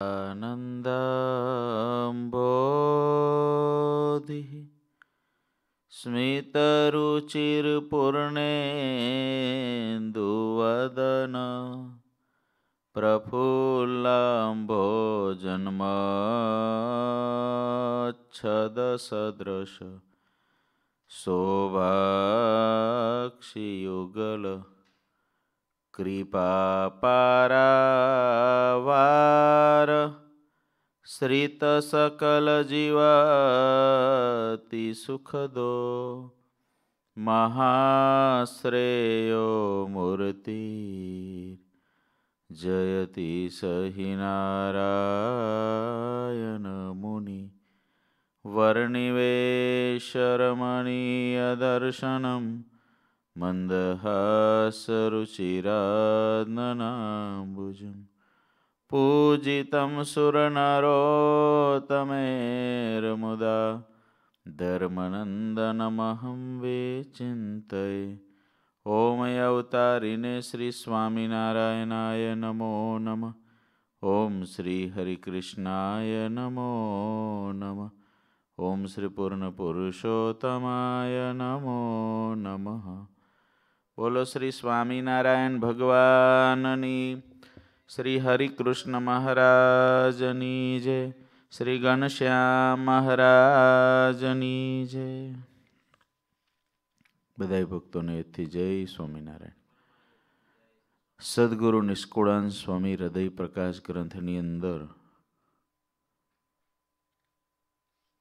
आनन्दाम्बोधिः स्मितरुचिर्पूर्णेन्दुवदन प्रफुल्लाम्भोजन्मच्छदसदृश शोभाक्षियुगल कृपापारावार श्रितसकलजीवतिसुखदो महाश्रेयो मूर्ति जयति स हि नारायणमुनि वर्णिवेशरमणीयदर्शनम् मन्दहासरुचिराननाम्बुजं पूजितं सुरनरोतमेर्मुदा धर्मनन्दनमहं चिन्तये ॐ अवतारिणे श्रीस्वामिनारायणाय नमो नमः ॐ श्रीहरिकृष्णाय नमो नमः ॐ श्रीपूर्णपुरुषोत्तमाय नमो नमः બોલો શ્રી સ્વામિનારાયણ ભગવાનની. શ્રી હરિકૃષ્ણ મહારાજની જય. શ્રી ઘનશ્યામ મહારાજની જય. બધા ભક્તોને એથી જય સ્વામિનારાયણ. સદગુરુ નિષ્કુળાન સ્વામી હૃદય પ્રકાશ ગ્રંથની અંદર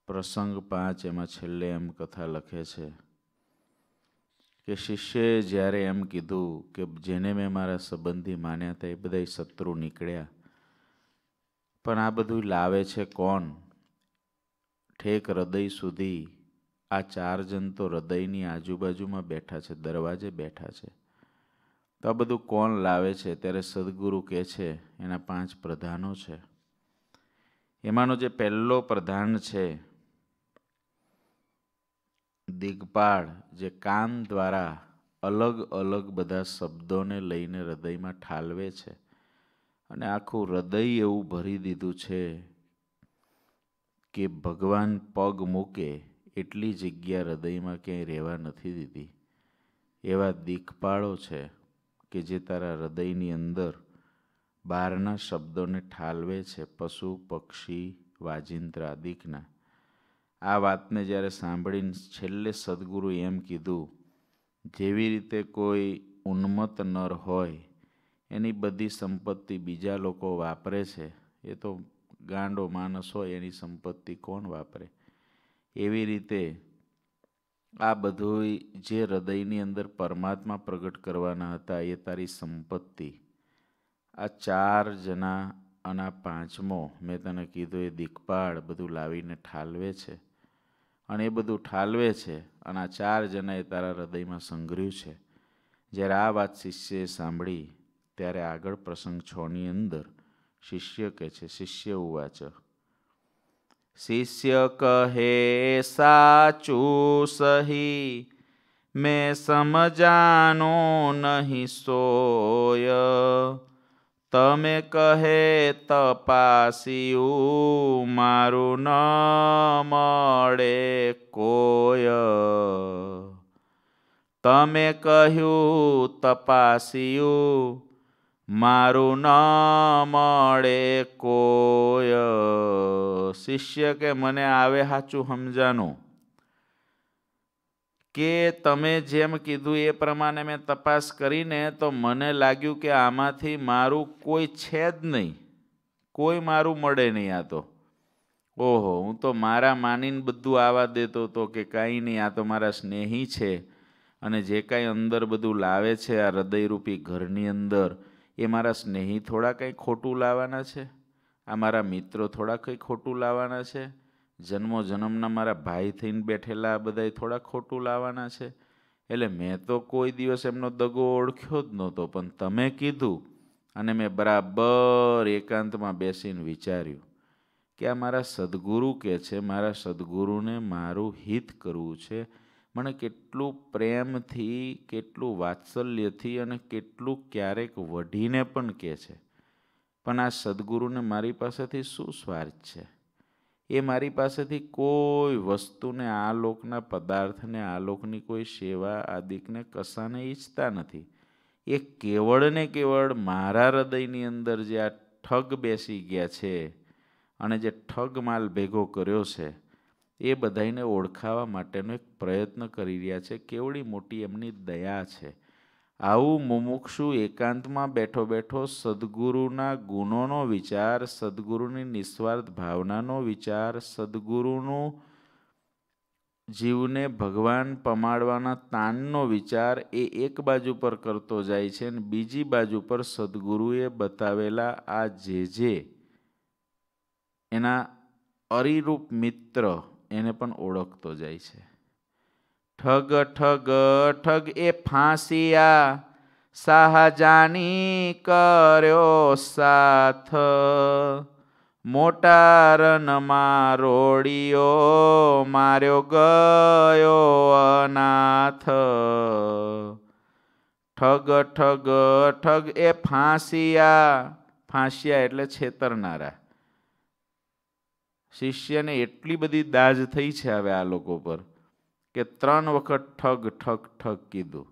પ્રસંગ પાંચ એમાં છેલ્લે એમ કથા લખે છે. કે શિષ્યએ જ્યારે એમ કીધું કે જેને મેં મારા સંબંધી માન્યા હતા એ બધા શત્રુ નીકળ્યા. પણ આ બધું લાવે છે કોણ? ઠેક હૃદય સુધી આ ચાર જણ તો હૃદયની આજુબાજુમાં બેઠા છે, દરવાજે બેઠા છે. તો આ બધું કોણ લાવે છે? ત્યારે સદગુરુ કહે છે, એના પાંચ પ્રધાનો છે. એમાંનો જે પહેલો પ્રધાન છે દિગ્પાળ જે કાન દ્વારા અલગ અલગ બધા શબ્દોને લઈને હૃદયમાં ઠાલવે છે. અને આખું હૃદય એવું ભરી દીધું છે કે ભગવાન પગ મૂકે એટલી જગ્યા હૃદયમાં ક્યાંય રહેવા નથી દીધી. એવા દીખપાળો છે કે જે તારા હૃદયની અંદર બહારના શબ્દોને ઠાલવે છે, પશુ, પક્ષી, વાજિંત્રા દીકના આ વાતને જ્યારે સાંભળીને છેલ્લે સદગુરુ એમ કીધું, જેવી રીતે કોઈ ઉન્મત નર હોય, એની બધી સંપત્તિ બીજા લોકો વાપરે છે, એ તો ગાંડો માણસ હોય, એની સંપત્તિ કોણ વાપરે? એવી રીતે આ બધું જે હૃદયની અંદર પરમાત્મા પ્રગટ કરવાના હતા, એ તારી સંપત્તિ. આ ચાર જણા અને પાંચમો, મેં તને કીધું, એ દિગપાળ બધું લાવીને ઠાલવે છે. અને એ બધું ઠાલવે છે અને આ ચાર જણાએ તારા હૃદયમાં સંઘર્યું છે. જ્યારે આ વાત શિષ્યએ સાંભળી, ત્યારે આગળ પ્રસંગ છની અંદર શિષ્ય કહે છે, શિષ્ય ઉવાચ શિષ્ય કહે, સાચું સહી, મેં સમજાનો નહીં સોય. તમે કહે તપાસ્યું મારું ન મળે કોય તમે કહ્યું તપાસ્યું મારું ન મળે કોય શિષ્ય કે મને આવે સાચું સમજાનું? કે તમે જેમ કીધું એ પ્રમાણે મેં તપાસ કરીને તો મને લાગ્યું કે આમાંથી મારું કોઈ છે જ નહીં. કોઈ મારું મળે નહીં આ તો. ઓહો, હું તો મારા માનીને બધું આવા દેતો હતો કે કાંઈ નહીં, આ તો મારા સ્નેહી છે અને જે કાંઈ અંદર બધું લાવે છે આ હૃદયરૂપી ઘરની અંદર, એ મારા સ્નેહી થોડા કંઈ ખોટું લાવવાના છે? આ મારા મિત્રો થોડા કંઈ ખોટું લાવવાના છે? જન્મો જન્મના મારા ભાઈ થઈને બેઠેલા આ બધાય થોડા ખોટું લાવવાના છે. એટલે મેં તો કોઈ દિવસ એમનો દગો ઓળખ્યો જ નહોતો, પણ તમે કીધું અને મેં બરાબર એકાંતમાં બેસીને વિચાર્યું કે આ મારા સદગુરુ કે છે, મારા સદગુરુને મારું હિત કરવું છે. મને કેટલું પ્રેમથી, કેટલું વાત્સલ્યથી અને કેટલું ક્યારેક વઢીને પણ કહે છે. પણ આ સદગુરુને મારી પાસેથી શું સ્વાર્થ છે? એ મારી પાસેથી કોઈ વસ્તુને, આ લોકના પદાર્થને, આ લોકની કોઈ સેવા આદિકને કશાને ઈચ્છતા નથી. એ કેવળ ને કેવળ મારા હૃદયની અંદર જે આ ઠગ બેસી ગયા છે અને જે ઠગ માલ ભેગો કર્યો છે, એ બધાને ઓળખાવા માટેનો એક પ્રયત્ન કરી રહ્યા છે. કેવડી મોટી એમની દયા છે. આવું મુમુક્ષુ એકાંતમાં બેઠો બેઠો સદગુરુના ગુણોનો વિચાર, સદગુરુની નિસ્વાર્થ ભાવનાનો વિચાર, સદગુરુનું જીવને ભગવાન પમાડવાના તાનનો વિચાર એ એક બાજુ પર કરતો જાય છે અને બીજી બાજુ પર સદગુરુએ બતાવેલા આ જે જે એના અરિરૂપ મિત્ર એને પણ ઓળખતો જાય છે. ઠગ ઠગ ઠગ એ ફાંસિયા શાહજાની કર્યો સાથ. મોટા રનમાં રોડિયો માર્યો ગયો અનાથ. ઠગ ઠગ ઠગ એ ફાંસિયા ફાંસિયા એટલે છેતરનારા. શિષ્યને એટલી બધી દાજ થઈ છે હવે આ લોકો પર. કે ત્રણ વખત ઠગ ઠગ ઠગ કીધું.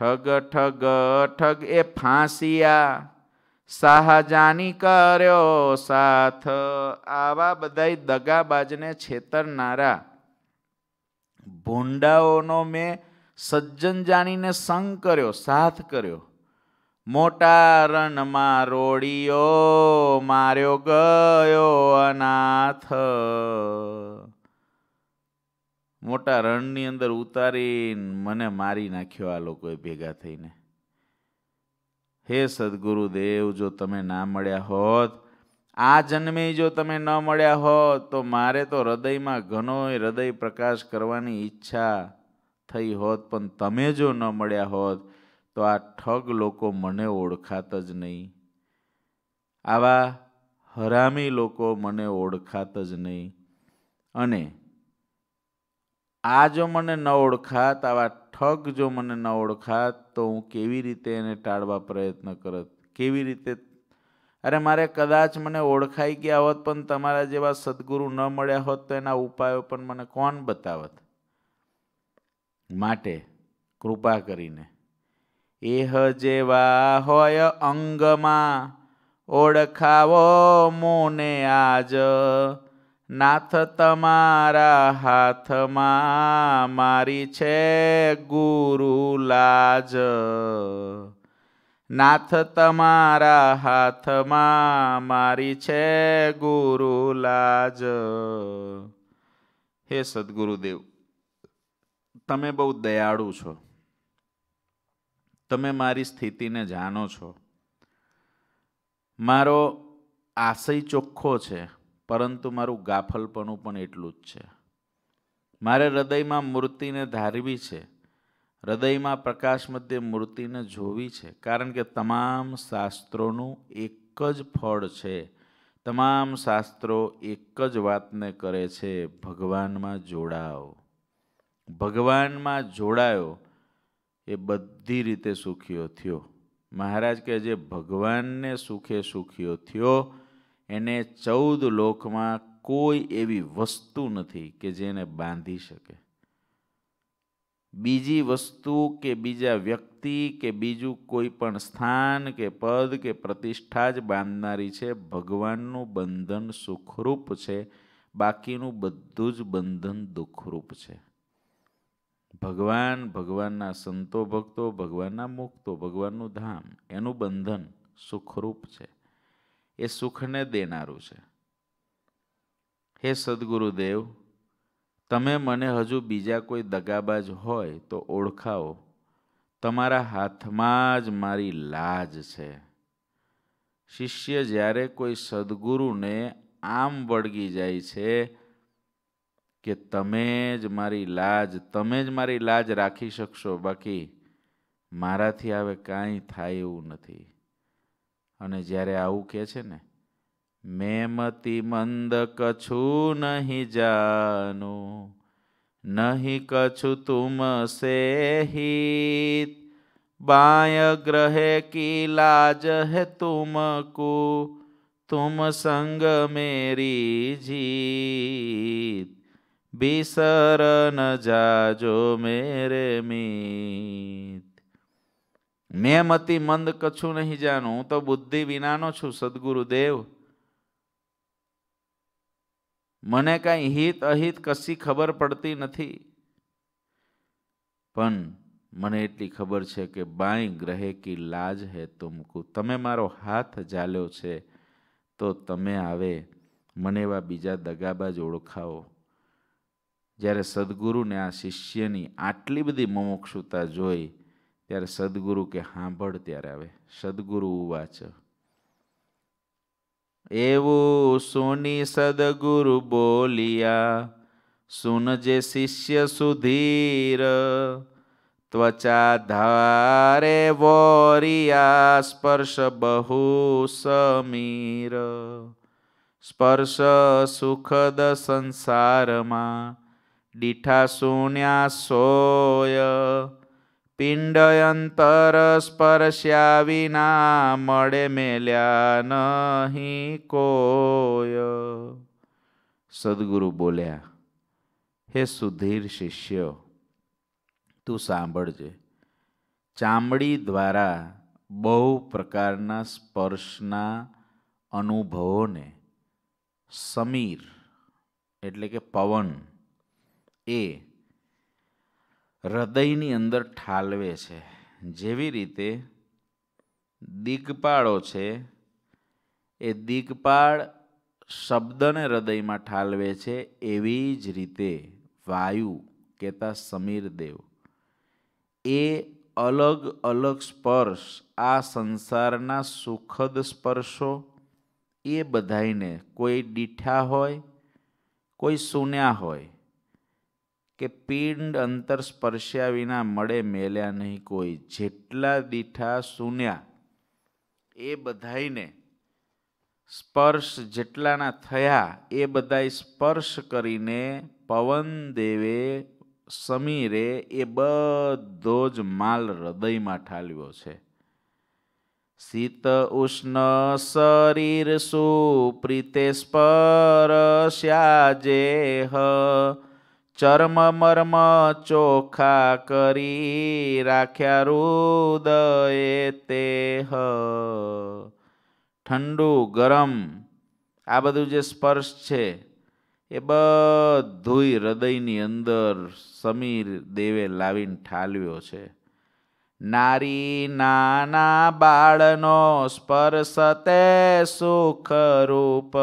ઠગ ઠગ ઠગ એ ફાંસિયા. શાહજાની કર્યો સાથ. આવા બધા દગાબાજને છેતરનારા. ભૂંડાઓનો મેં સજ્જન જાણીને સંગ કર્યો, સાથ કર્યો. મોટા રણમાં રોડિયો માર્યો ગયો અનાથ. મોટા રણની અંદર ઉતારીને મને મારી નાખ્યો આ લોકોએ ભેગા થઈને. હે સદગુરુદેવ, જો તમે ના મળ્યા હોત, આ જન્મે જો તમે ન મળ્યા હોત, તો મારે તો હૃદયમાં ઘણો હૃદય પ્રકાશ કરવાની ઈચ્છા થઈ હોત, પણ તમે જો ન મળ્યા હોત, તો આ ઠગ લોકો મને ઓળખાત જ નહીં. આવા હરામી લોકો મને ઓળખાત જ નહીં. અને આ જો મને ન ઓળખાત, આવા ઠગ જો મને ન ઓળખાત, તો હું કેવી રીતે એને ટાળવા પ્રયત્ન કરત? કેવી રીતે? અરે મારે કદાચ મને ઓળખાઈ ગયા હોત, પણ તમારા જેવા સદગુરુ ન મળ્યા હોત, તો એના ઉપાયો પણ મને કોણ બતાવત? માટે કૃપા કરીને. એહ જેવા હોય અંગમાં, ઓળખાવો મોને આજ. નાથ તમારા હાથમાં મારી છે ગુરુ લાજ. નાથ તમારા હાથમાં મારી છે ગુરુ લાજ. હે સદગુરુદેવ, તમે બહુ દયાળુ છો. તમે મારી સ્થિતિને જાણો છો. મારો આશય ચોખ્ખો છે. પરંતુ મારું ગાફલપણું પણ એટલું જ છે. મારે હૃદયમાં મૂર્તિને ધારવી છે. હૃદયમાં પ્રકાશ મધ્ય મૂર્તિને જોવી છે. કારણ કે તમામ શાસ્ત્રોનું એક જ ફળ છે. તમામ શાસ્ત્રો એક જ વાતને કરે છે, ભગવાનમાં જોડાઓ. ભગવાનમાં જોડાયો એ બધી રીતે સુખીઓ થયો. મહારાજ કે જે ભગવાનને સુખે સુખીઓ થયો એને ચૌદ લોકમાં કોઈ એવી વસ્તુ નથી કે જેને બાંધી શકે. બીજી વસ્તુ કે બીજા વ્યક્તિ કે બીજું કોઈ પણ સ્થાન કે પદ કે પ્રતિષ્ઠા જ બાંધનારી છે, ભગવાનનું બંધન સુખરૂપ છે, બાકીનું બધું જ બંધન દુઃખરૂપ છે. ભગવાન ભગવાનના સંતો ભક્તો, ભગવાનના મુક્તો, ભગવાનનું ધામ, એનું બંધન સુખરૂપ છે. એ સુખને દેનારું છે. હે સદગુરુદેવ, તમે મને હજુ બીજા કોઈ દગાબાજ હોય તો ઓળખાવો. તમારા હાથમાં જ મારી લાજ છે. શિષ્ય જ્યારે કોઈ સદગુરુને આમ વળગી જાય છે કે તમે જ મારી લાજ, તમે જ મારી લાજ રાખી શકશો બાકી મારાથી હવે કાંઈ થાય એવું નથી. અને જ્યારે આવું કહે છે ને, મેમતી મંદ કછું નહીં જાનું, નહીં કછું તુમ સેહિત બાય ગ્રહે કી લાજ હે તુમકો, તુમ સંગ મેરી જીત. બિસર ન જાજો મેરે મી મેં મતિ મંદ કછું નહીં જાણું. હું તો બુદ્ધિ વિનાનો છું, સદગુરુદેવ. મને કાંઈ હિત અહિત કશી ખબર પડતી નથી. પણ મને એટલી ખબર છે કે બાઈ ગ્રહે કી લાજ હે તુમકુ. તમે મારો હાથ ઝાલ્યો છે, તો તમે આવે મને એવા બીજા દગાબાજ ઓળખાવો. જ્યારે સદગુરુને આ શિષ્યની આટલી બધી મુમુક્ષુતા જોઈ ત્યારે સદગુરુ કે સાંભળ ત્યારે આવે. સદગુરુ વાચ. એવું સુની સદગુરુ બોલિયા સુનજે શિષ્ય સુધીર, ત્વચા ધારે વોરિયા, સ્પર્શ બહુ સમીર. સ્પર્શ સુખદ સંસારમાં દીઠા શૂન્યા સોય પિંડ અંતર સ્પર્શ્યા વિના મળે મેલ્યા નહીં કોય. સદગુરુ બોલ્યા, હે સુધીર શિષ્ય, તું સાંભળજે. ચામડી દ્વારા બહુ પ્રકારના સ્પર્શના અનુભવોને સમીર એટલે કે પવન એ હૃદયની અંદર ઠાલવે છે. જેવી રીતે દીકપાળો છે, એ દિગપાળ શબ્દને હૃદયમાં ઠાલવે છે એવી જ રીતે વાયુ કહેતા સમીરદેવ એ અલગ અલગ સ્પર્શ, આ સંસારના સુખદ સ્પર્શો, એ બધાઈને કોઈ દીઠા હોય, કોઈ સુન્યા હોય કે પિંડ અંતર સ્પર્શ્યા વિના મળે મેલ્યા નહીં કોઈ. જેટલા દીઠા શૂન્યા એ બધાઈને સ્પર્શ જેટલાના થયા, એ બધાય સ્પર્શ કરીને પવન દેવે, સમીરે, એ બધો જ માલ હૃદયમાં ઠાલવ્યો છે. શીત ઉષ્ણ શરીર સુપ્રીતે સ્પર્શ્યા જે હ ચર્મ મર્મ ચોખા કરી રાખ્યા રુદયે તે ઠંડુ, ગરમ, આ બધું જે સ્પર્શ છે, એ બધુંય હૃદયની અંદર સમીર દેવે લાવીને ઠાલવ્યો છે. નારી નાના બાળનો સ્પર્શ તે સુખ રૂપ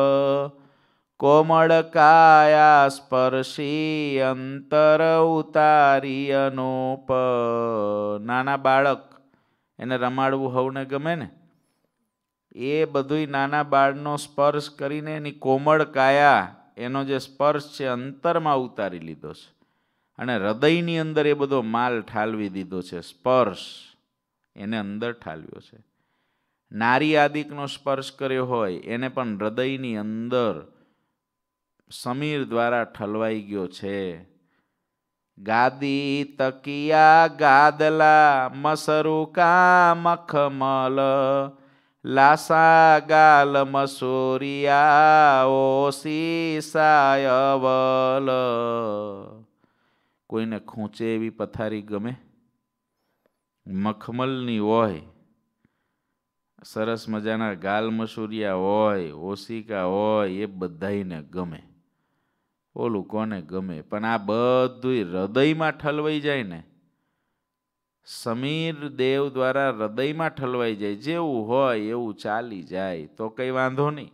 કોમળ કાયા સ્પર્શી અંતર ઉતારી અનોપ. નાના બાળક, એને રમાડવું હવને ગમે ને? એ બધુંય નાના બાળનો સ્પર્શ કરીને એની કોમળ કાયા, એનો જે સ્પર્શ છે, અંતરમાં ઉતારી લીધો છે. અને હૃદયની અંદર એ બધો માલ ઠાલવી દીધો છે, સ્પર્શ એને અંદર ઠાલવ્યો છે. નારી આદિકનો સ્પર્શ કર્યો હોય, એને પણ હૃદયની અંદર સમીર દ્વારા ઠલવાઈ ગયો છે. ગાદી તકિયા ગાદલા મસરુકા મખમલ, લાસા ગાલ મસોરિયા ઓસી સાયવલ કોઈને ખૂંચે એવી પથારી ગમે? મખમલની હોય, સરસ મજાના ગાલ મસૂરિયા હોય, ઓશિકા હોય, એ બધાને ગમે. ઓલું કોને ગમે? પણ આ બધું હૃદયમાં ઠલવાઈ જાય ને. સમીર દેવ દ્વારા હૃદયમાં ઠલવાઈ જાય. જેવું હોય એવું ચાલી જાય, તો કંઈ વાંધો નહીં.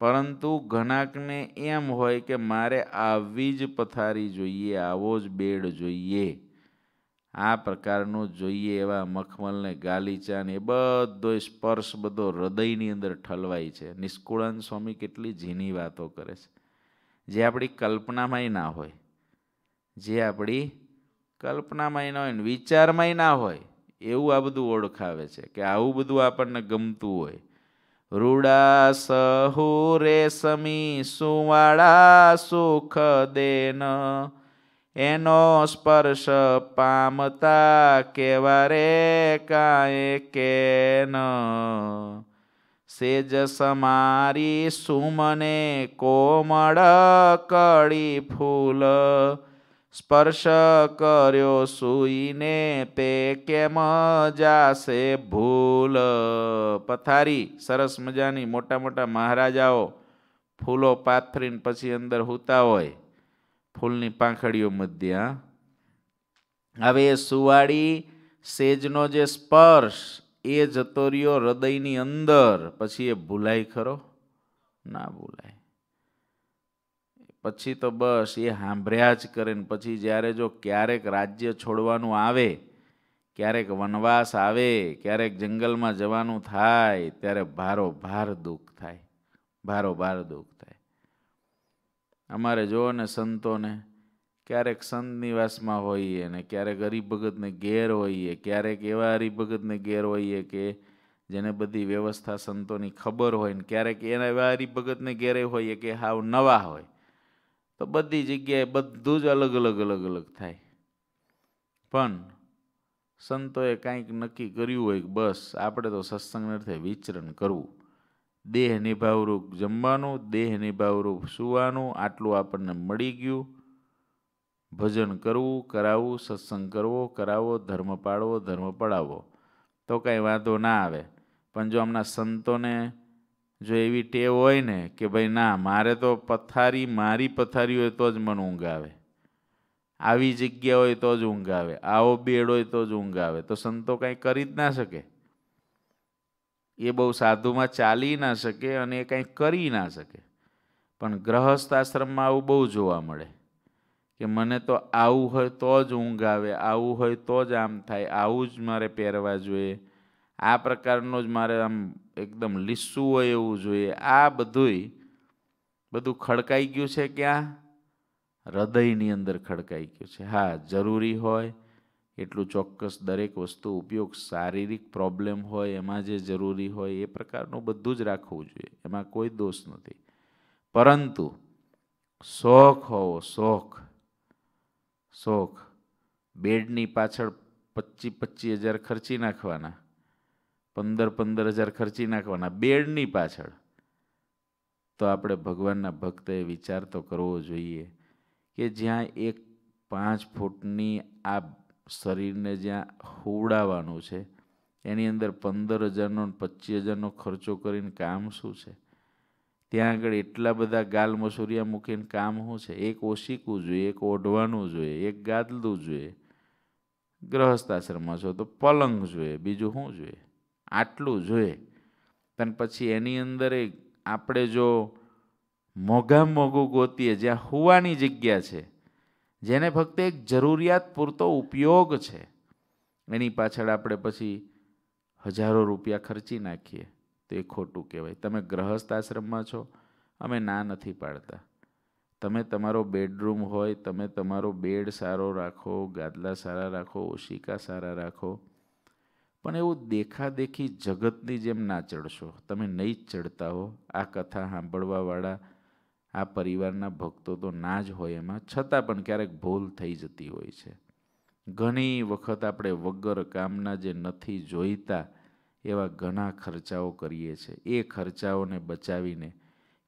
પરંતુ ઘણાકને એમ હોય કે મારે આવી જ પથારી જોઈએ, આવો જ બેડ જોઈએ. આ પ્રકારનું જોઈએ એવા મખમલને, ગાલીચાને, એ બધો સ્પર્શ બધો હૃદયની અંદર ઠલવાય છે. નિષ્કુળાન સ્વામી કેટલી ઝીની વાતો કરે છે. જે આપણી કલ્પનામાંય ના હોય, જે આપણી કલ્પનામાંય ના હોય ને વિચારમાંય ના હોય, એવું આ બધું ઓળખાવે છે કે આવું બધું આપણને ગમતું હોય. રૂડા સહુ રેશમી સુવાળા સુખ દેન, એનો સ્પર્શ પામતા કેવા રે કાંઈ કેન. સેજ સમારી સુમને કોમળ કળી ફૂલ સ્પર્શ કર્યો સુઈને તે કેમ જાશે ભૂલ? પથારી, સરસ મજાની મોટા મોટા મહારાજાઓ ફૂલો પાથરીને પછી અંદર હૂતા હોય, ફૂલની પાંખડીઓ મધ્ય હવે સુવાળી સેજનો જે સ્પર્શ એ જતો રહ્યો હૃદયની અંદર, પછી એ ભૂલાય ખરો? ના ભૂલાય. પછી તો બસ એ સાંભળ્યા જ કરે ને પછી જ્યારે જો ક્યારેક રાજ્ય છોડવાનું આવે, ક્યારેક વનવાસ આવે, ક્યારેક જંગલમાં જવાનું થાય, ત્યારે ભારો ભાર દુઃખ થાય. ભારો ભાર દુઃખ થાય. અમારે જુઓ ને સંતોને ક્યારેક સંત નિવાસમાં હોઈએ ને ક્યારેક હરિભગતને ઘેર હોઈએ, ક્યારેક એવા હરિભગતને ઘેર હોઈએ કે જેને બધી વ્યવસ્થા સંતોની ખબર હોય ને ક્યારેક એના એવા હરિભગતને ઘેરે હોઈએ કે હાવ નવા હોય. તો બધી જગ્યાએ બધું જ અલગ અલગ અલગ અલગ થાય. પણ સંતોએ કાંઈક નક્કી કર્યું હોય કે બસ આપણે તો સત્સંગ અર્થે વિચરણ કરવું. દેહ નિભાવરૂપ જમવાનું, દેહ નિભાવરૂપ સુવાનું, આટલું આપણને મળી ગયું. ભજન કરવું કરાવવું સત્સંગ કરવો, કરાવો, ધર્મ પાળવો, ધર્મ પડાવવો તો કાંઈ વાંધો ના આવે. પણ જો હમણાં સંતોને જો એવી ટેવ હોય ને કે ભાઈ ના, મારે તો પથારી, મારી પથારી હોય તો જ મને ઊંઘ આવે. આવી જગ્યા હોય તો જ ઊંઘ આવે. આવો બેડ હોય તો જ ઊંઘ આવે. તો સંતો કાંઈ કરી જ ના શકે. એ બહુ સાધુમાં ચાલી ના શકે અને એ કાંઈ કરી ના શકે. પણ ગ્રહસ્થ આશ્રમમાં આવું બહુ જોવા મળે. કે મને તો આવું હોય તો જ ઊંઘ આવે, આવું હોય તો જ આમ થાય, આવું જ મારે પહેરવા જોઈએ. આ પ્રકારનો જ મારે આમ એકદમ લીસું હોય એવું જોઈએ. આ બધુંય બધું ખડકાઈ ગયું છે ક્યાં? હૃદયની અંદર ખડકાઈ ગયું છે. હા, જરૂરી હોય, એટલું ચોક્કસ દરેક વસ્તુ ઉપયોગ, શારીરિક પ્રોબ્લેમ હોય, એમાં જે જરૂરી હોય, એ પ્રકારનું બધું જ રાખવું જોઈએ. એમાં કોઈ દોષ નથી. પરંતુ શોખ હોવો, શોખ. શોખ, બેડની પાછળ પચી પચી હજાર ખર્ચી નાખવાના, પંદર પંદર હજાર ખર્ચી નાખવાના, બેડની પાછળ. તો આપણે ભગવાનના ભક્તએ વિચાર તો કરવો જોઈએ કે જ્યાં એક પાંચ ફૂટની આ શરીરને જ્યાં હુવડાવવાનું છે, એની અંદર પંદર હજારનો પચીસ હજારનો ખર્ચો કરીને કામ શું છે? ત્યાં આગળ એટલા બધા ગાલ મસૂરિયા મૂકીને કામ શું છે? એક ઓશીકવું જોઈએ, એક ઓઢવાનું જોઈએ, એક ગાદલું જોઈએ. ગ્રહસ્થ આશ્રમમાં છો તો પલંગ જોઈએ, બીજું શું જોઈએ? આટલું જોઈએ. અને પછી એની અંદર આપણે જો મોઘા મોઘું ગોતીએ, જ્યાં હોવાની જગ્યા છે, જેને ફક્ત એક જરૂરિયાત પૂરતો ઉપયોગ છે. એની પાછળ આપણે પછી હજારો રૂપિયા ખર્ચી નાખીએ. તો એ ખોટું કહેવાય. તમે ગ્રહસ્થ આશ્રમમાં છો, અમે ના નથી પાડતા. તમે તમારો બેડરૂમ હોય, તમે તમારો બેડ સારો રાખો, ગાદલા સારા રાખો, ઓશિકા સારા રાખો, પણ એવું દેખાદેખી જગતની જેમ ના ચડશો. તમે નહીં જ ચડતા હો. આ કથા સાંભળવાવાળા, આ પરિવારના ભક્તો તો ના જ હોય એમાં, છતાં પણ ક્યારેક ભૂલ થઈ જતી હોય છે. ઘણી વખત આપણે વગર કામના જે નથી જોઈતા એવા ઘણા ખર્ચાઓ કરીએ છીએ એ ખર્ચાઓને બચાવીને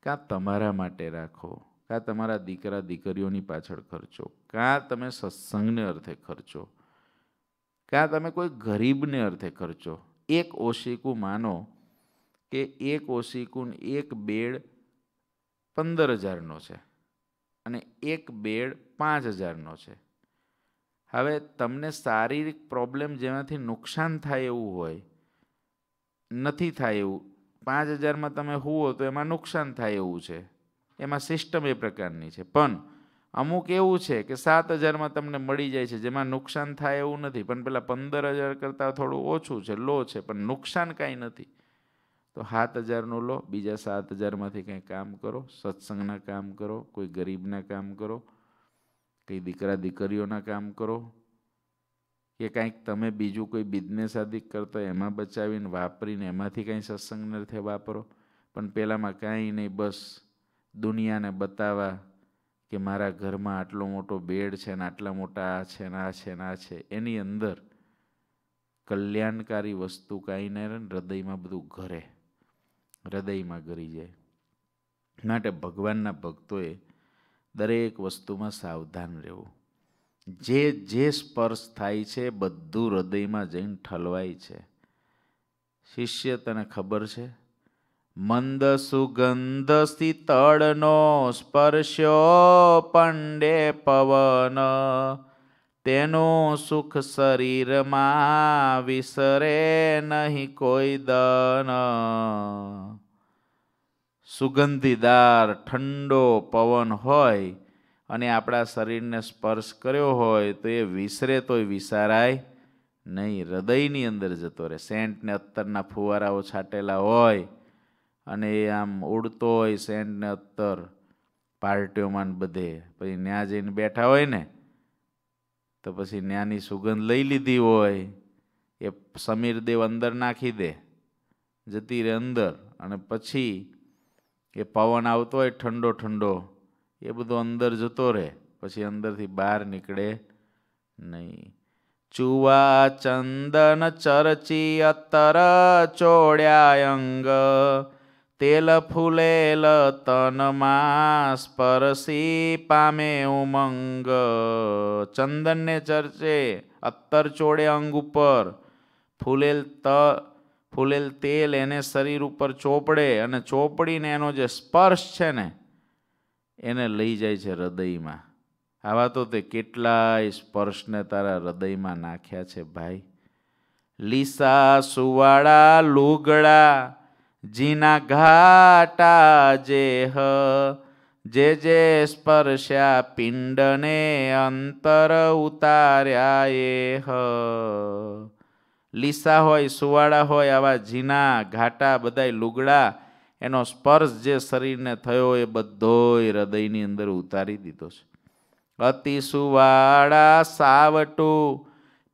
કાં તમારા માટે રાખો, કાં તમારા દીકરા, દીકરીઓની પાછળ ખર્ચો, કાં તમે સત્સંગને અર્થે ખર્ચો, કાં તમે કોઈ ગરીબને અર્થે ખર્ચો. એક ઓશિકું માનો કે એક ઓશિકું એક બેડ પંદર હજારનો છે અને એક બેડ પાંચ હજારનો છે. હવે તમને શારીરિક પ્રોબ્લેમ જેમાંથી નુકસાન થાય એવું હોય નથી થાય એવું. પાંચ હજારમાં તમે હોવો તો એમાં નુકસાન થાય એવું છે. એમાં સિસ્ટમ એ પ્રકારની છે. પણ અમુક એવું છે કે સાત હજારમાં તમને મળી જાય છે, જેમાં નુકસાન થાય એવું નથી. પણ પેલા પંદર હજાર કરતાં થોડું ઓછું છે, લો છે, પણ નુકસાન કાંઈ નથી. તો સાત હજારનું લો, બીજા સાત હજારમાંથી કંઈ કામ કરો, સત્સંગના કામ કરો, કોઈ ગરીબના કામ કરો, કંઈ દીકરા દીકરીઓના કામ કરો કે કાંઈક તમે બીજું કોઈ બિઝનેસ આદિ કરતો એમાં બચાવીને વાપરીને એમાંથી કંઈ સત્સંગ નથી વાપરો? પણ પહેલાંમાં કાંઈ નહીં, બસ દુનિયાને બતાવવા કે મારા ઘરમાં આટલો મોટો બેડ છે ને આટલા મોટા આ છે ને આ છે ને આ છે. એની અંદર કલ્યાણકારી વસ્તુ કાંઈ નહીં રહે ને હૃદયમાં બધું ઘરે. હૃદયમાં ગરી જાય. માટે ભગવાનના ભક્તોએ દરેક વસ્તુમાં સાવધાન રહેવું. જે જે સ્પર્શ થાય છે, બધું હૃદયમાં જઈને ઠલવાય છે. શિષ્ય, તને ખબર છે? મંદ સુગંધ શીતળનો સ્પર્શ્યો પંડે પવન. તેનું સુખ શરીરમાં વિસરે નહીં કોઈ દન. સુગંધીદાર ઠંડો પવન હોય અને આપણા શરીરને સ્પર્શ કર્યો હોય તો એ વિસરે તોય વિસારાય નહીં. હૃદયની અંદર જતો રહે. સેન્ટને અત્તરના ફુવારાઓ છાટેલા હોય અને એ આમ ઉડતો હોય સેન્ટને અત્તર, પાર્ટીઓમાં બધે. પછી ન્યા જઈને બેઠા હોય ને, તો પછી ન્યાની સુગંધ લઈ લીધી હોય. એ સમીર દેવ અંદર નાખી દે, જતી રહે અંદર. અને પછી એ પવન આવતો હોય ઠંડો ઠંડો એ બધો અંદર જતો રહે, પછી અંદરથી બહાર નીકળે નહીં. ચુવા ચંદન ચરચી અત્તર ચોડ્યા અંગ, તેલ ફૂલેલ તનમાં સ્પર્શી પામે ઉમંગ. ચંદનને ચર્ચે અત્તર ચોડે અંગ ઉપર. ફૂલેલ ત, ફૂલેલ તેલ એને શરીર ઉપર ચોપડે અને ચોપડીને એનો જે સ્પર્શ છે ને એને લઈ જાય છે હૃદયમાં. આવા તો તે કેટલાય સ્પર્શને તારા હૃદયમાં નાખ્યા છે ભાઈ. લીસા સુવાળા લુગડા જીના ઘાટા જે હ, જે જે સ્પર્શ્યા પિંડને અંતર ઉતાર્યા એ હ. લીસા હોય, સુવાળા હોય, આવા જીના ઘાટા બધાય લુગડા એનો સ્પર્શ જે શરીરને થયો એ બધોય હૃદયની અંદર ઉતારી દીધો છે. અતિ સુવાળા સાવટું,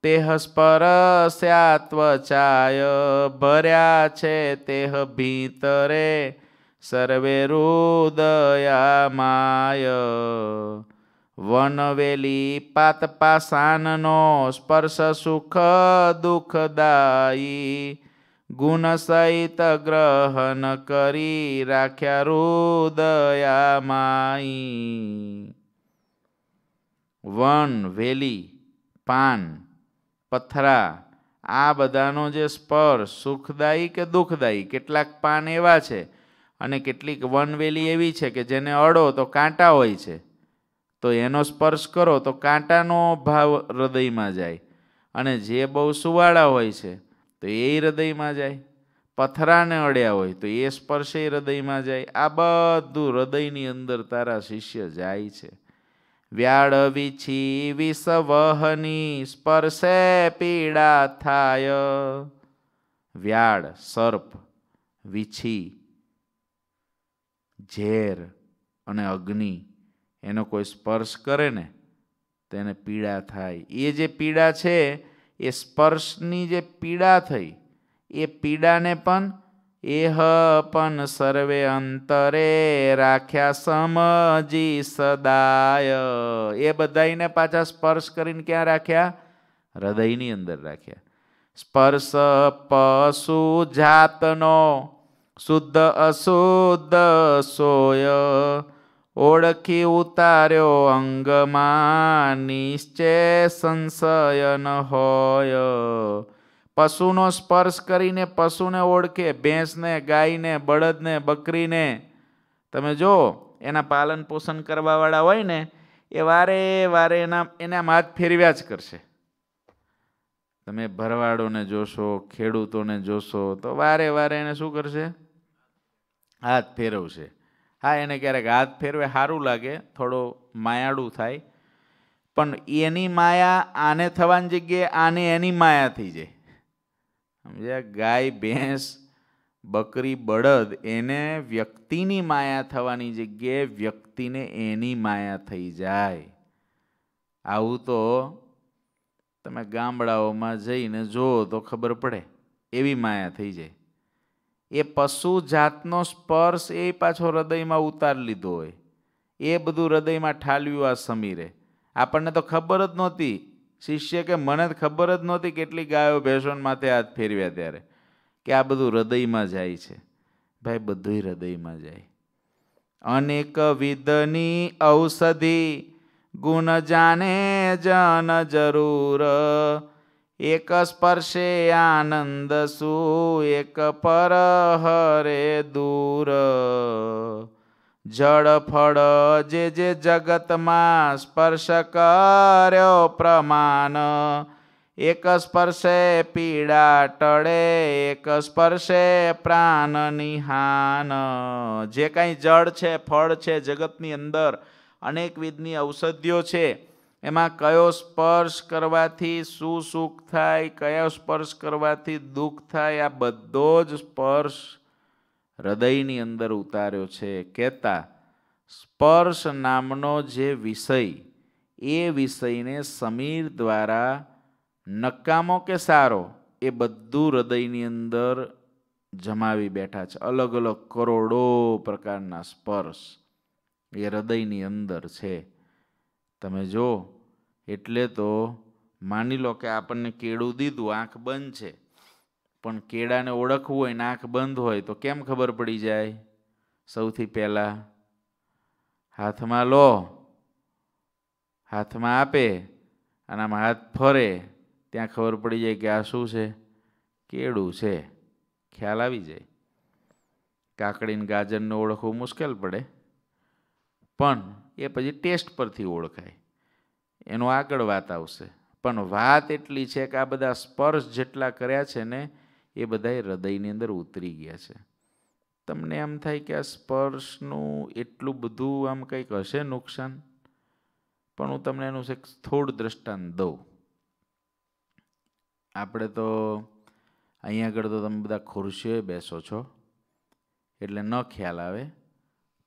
તેહ સ્પરસ્યા ત્વચાય ભર્યા છે, તેહ ભીતરે સર્વે રુદયામાય. વનવેલી પાત પાસાનનો સ્પર્શ સુખ દુઃખદાયી ગુણ સહિત ગ્રહણ કરી રાખ્યા રુદયામાઈ વન, વેલી, પાન, પથરા, આ બધાનો જે સ્પર્શ સુખદાયી કે દુઃખદાયી, કેટલાક પાન એવા છે અને કેટલીક વનવેલી એવી છે કે જેને અડો તો કાંટા હોય છે. તો એનો સ્પર્શ કરો તો કાંટાનો ભાવ હૃદયમાં જાય અને જે બહુ સુવાળા હોય છે તો એ હૃદયમાં જાય. પથરાને અડ્યા હોય તો એ સ્પર્શે હૃદયમાં જાય. આ બધું હૃદયની અંદર તારા શિષ્ય જાય છે. વ્યાળ વિછી વિષવહની સ્પર્શે પીડા થાય. વ્યાળ, સર્પ, વિછી, ઝેર અને અગ્નિ એનો કોઈ સ્પર્શ કરે ને તેને પીડા થાય. એ જે પીડા છે એ સ્પર્શની જે પીડા થઈ, એ પીડાને પણ એહ પણ સર્વે અંતરે રાખ્યા સમજી સદાય. એ બધાઈને પાછા સ્પર્શ કરીને ક્યાં રાખ્યા? હૃદયની અંદર રાખ્યા. સ્પર્શ પશુ જાતનો, શુદ્ધ અશુદ્ધ સોય. ઓળખી ઉતાર્યો અંગમાં નિશ્ચય સંશય ન હોય. પશુનો સ્પર્શ કરીને પશુને ઓળખે, ભેંસને, ગાયને, બળદને, બકરીને. તમે જો, એના પાલન પોષણ કરવાવાળા હોય ને, એ વારે વારે એના એના હાથ ફેરવ્યા જ કરશે. તમે ભરવાડોને જોશો, ખેડૂતોને જોશો, તો વારે વારે એને શું કરશે? હાથ ફેરવશે. હા, એને ક્યારેક હાથ ફેરવે સારું લાગે, થોડો માયાળું થાય. પણ એની માયા આને થવાની જગ્યાએ આને એની માયા થઈ જાય. સમજ્યા? ગાય, ભેંસ, બકરી, બળદ, એને વ્યક્તિની માયા થવાની જગ્યાએ વ્યક્તિને એની માયા થઈ જાય. આવું તો તમે ગામડાઓમાં જઈને જુઓ તો ખબર પડે, એવી માયા થઈ જાય. એ પશુ જાતનો સ્પર્શ એ પાછો હૃદયમાં ઉતાર લીધો હોય. એ બધું હૃદયમાં ઠાલવ્યું આ સમીરે. આપણને તો ખબર જ નહોતી. શિષ્ય કે મને જ ખબર જ નહોતી કેટલી ગાયો ભેંસોન માથે હાથ ફેરવ્યા ત્યારે કે આ બધું હૃદયમાં જાય છે. ભાઈ બધું હૃદયમાં જાય. અનેક વિધની ઔષધિ ગુણ જાણે જન જરૂર. એક સ્પર્શે આનંદ શું? એક પર હરે દૂર. જળ ફળ જે જે જગતમાં સ્પર્શ કર્યો પ્રમાણ. એક સ્પર્શે પીડા ટળે, એક સ્પર્શે પ્રાણ નિહાન. જે કાંઈ જળ છે, ફળ છે, જગતની અંદર અનેકવિધની ઔષધિઓ છે. એમાં કયો સ્પર્શ કરવાથી શું સુખ થાય, કયો સ્પર્શ કરવાથી દુઃખ થાય, આ બધો જ સ્પર્શ હૃદયની અંદર ઉતાર્યો છે. કહેતા, સ્પર્શ નામનો જે વિષય, એ વિષયને સમીર દ્વારા નકામો કે સારો, એ બધું હૃદયની અંદર જમાવી બેઠા છે. અલગ અલગ કરોડો પ્રકારના સ્પર્શ એ હૃદયની અંદર છે. તમે જો એટલે તો માની લો કે આપણને કેળું દીધું, આંખ બંધ છે. પણ કેળાને ઓળખવું હોય ને આંખ બંધ હોય તો કેમ ખબર પડી જાય? સૌથી પહેલાં હાથમાં લો, હાથમાં આપે, અને આમાં હાથ ફરે, ત્યાં ખબર પડી જાય કે આ શું છે? કેળું છે. ખ્યાલ આવી જાય. કાકડીને ગાજરને ઓળખવું મુશ્કેલ પડે. પણ એ પછી ટેસ્ટ પરથી ઓળખાય. એનો આગળ વાત આવશે. પણ વાત એટલી છે કે આ બધા સ્પર્શ જેટલા કર્યા છે ને, એ બધા હૃદયની અંદર ઉતરી ગયા છે. તમને એમ થાય કે આ સ્પર્શનું એટલું બધું આમ કંઈક હશે નુકસાન? પણ હું તમને એનું એક થોડું દ્રષ્ટાંત દઉં. આપણે તો અહીંયા આગળ તો તમે બધા ખુરશીઓએ બેસો છો. એટલે ન ખ્યાલ આવે.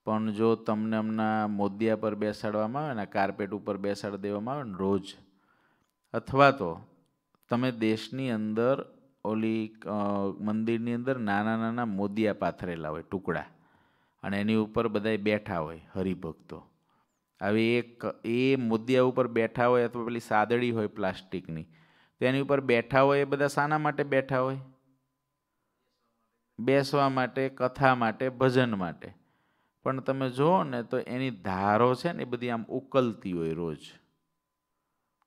પણ જો તમને હમણાં મોદિયા પર બેસાડવામાં આવે ને, કાર્પેટ ઉપર બેસાડી દેવામાં આવે ને રોજ, અથવા તો તમે દેશની અંદર ઓલી મંદિરની અંદર નાના નાના મોદિયા પાથરેલા હોય, ટુકડા, અને એની ઉપર બધાય બેઠા હોય, હરિભક્તો. આવી એક, એ મોદિયા ઉપર બેઠા હોય અથવા પેલી સાદડી હોય પ્લાસ્ટિકની તેની ઉપર બેઠા હોય એ બધા શાના માટે બેઠા હોય? બેસવા માટે, કથા માટે, ભજન માટે. પણ તમે જુઓ ને તો એની ધારો છે ને એ બધી આમ ઉકલતી હોય રોજ.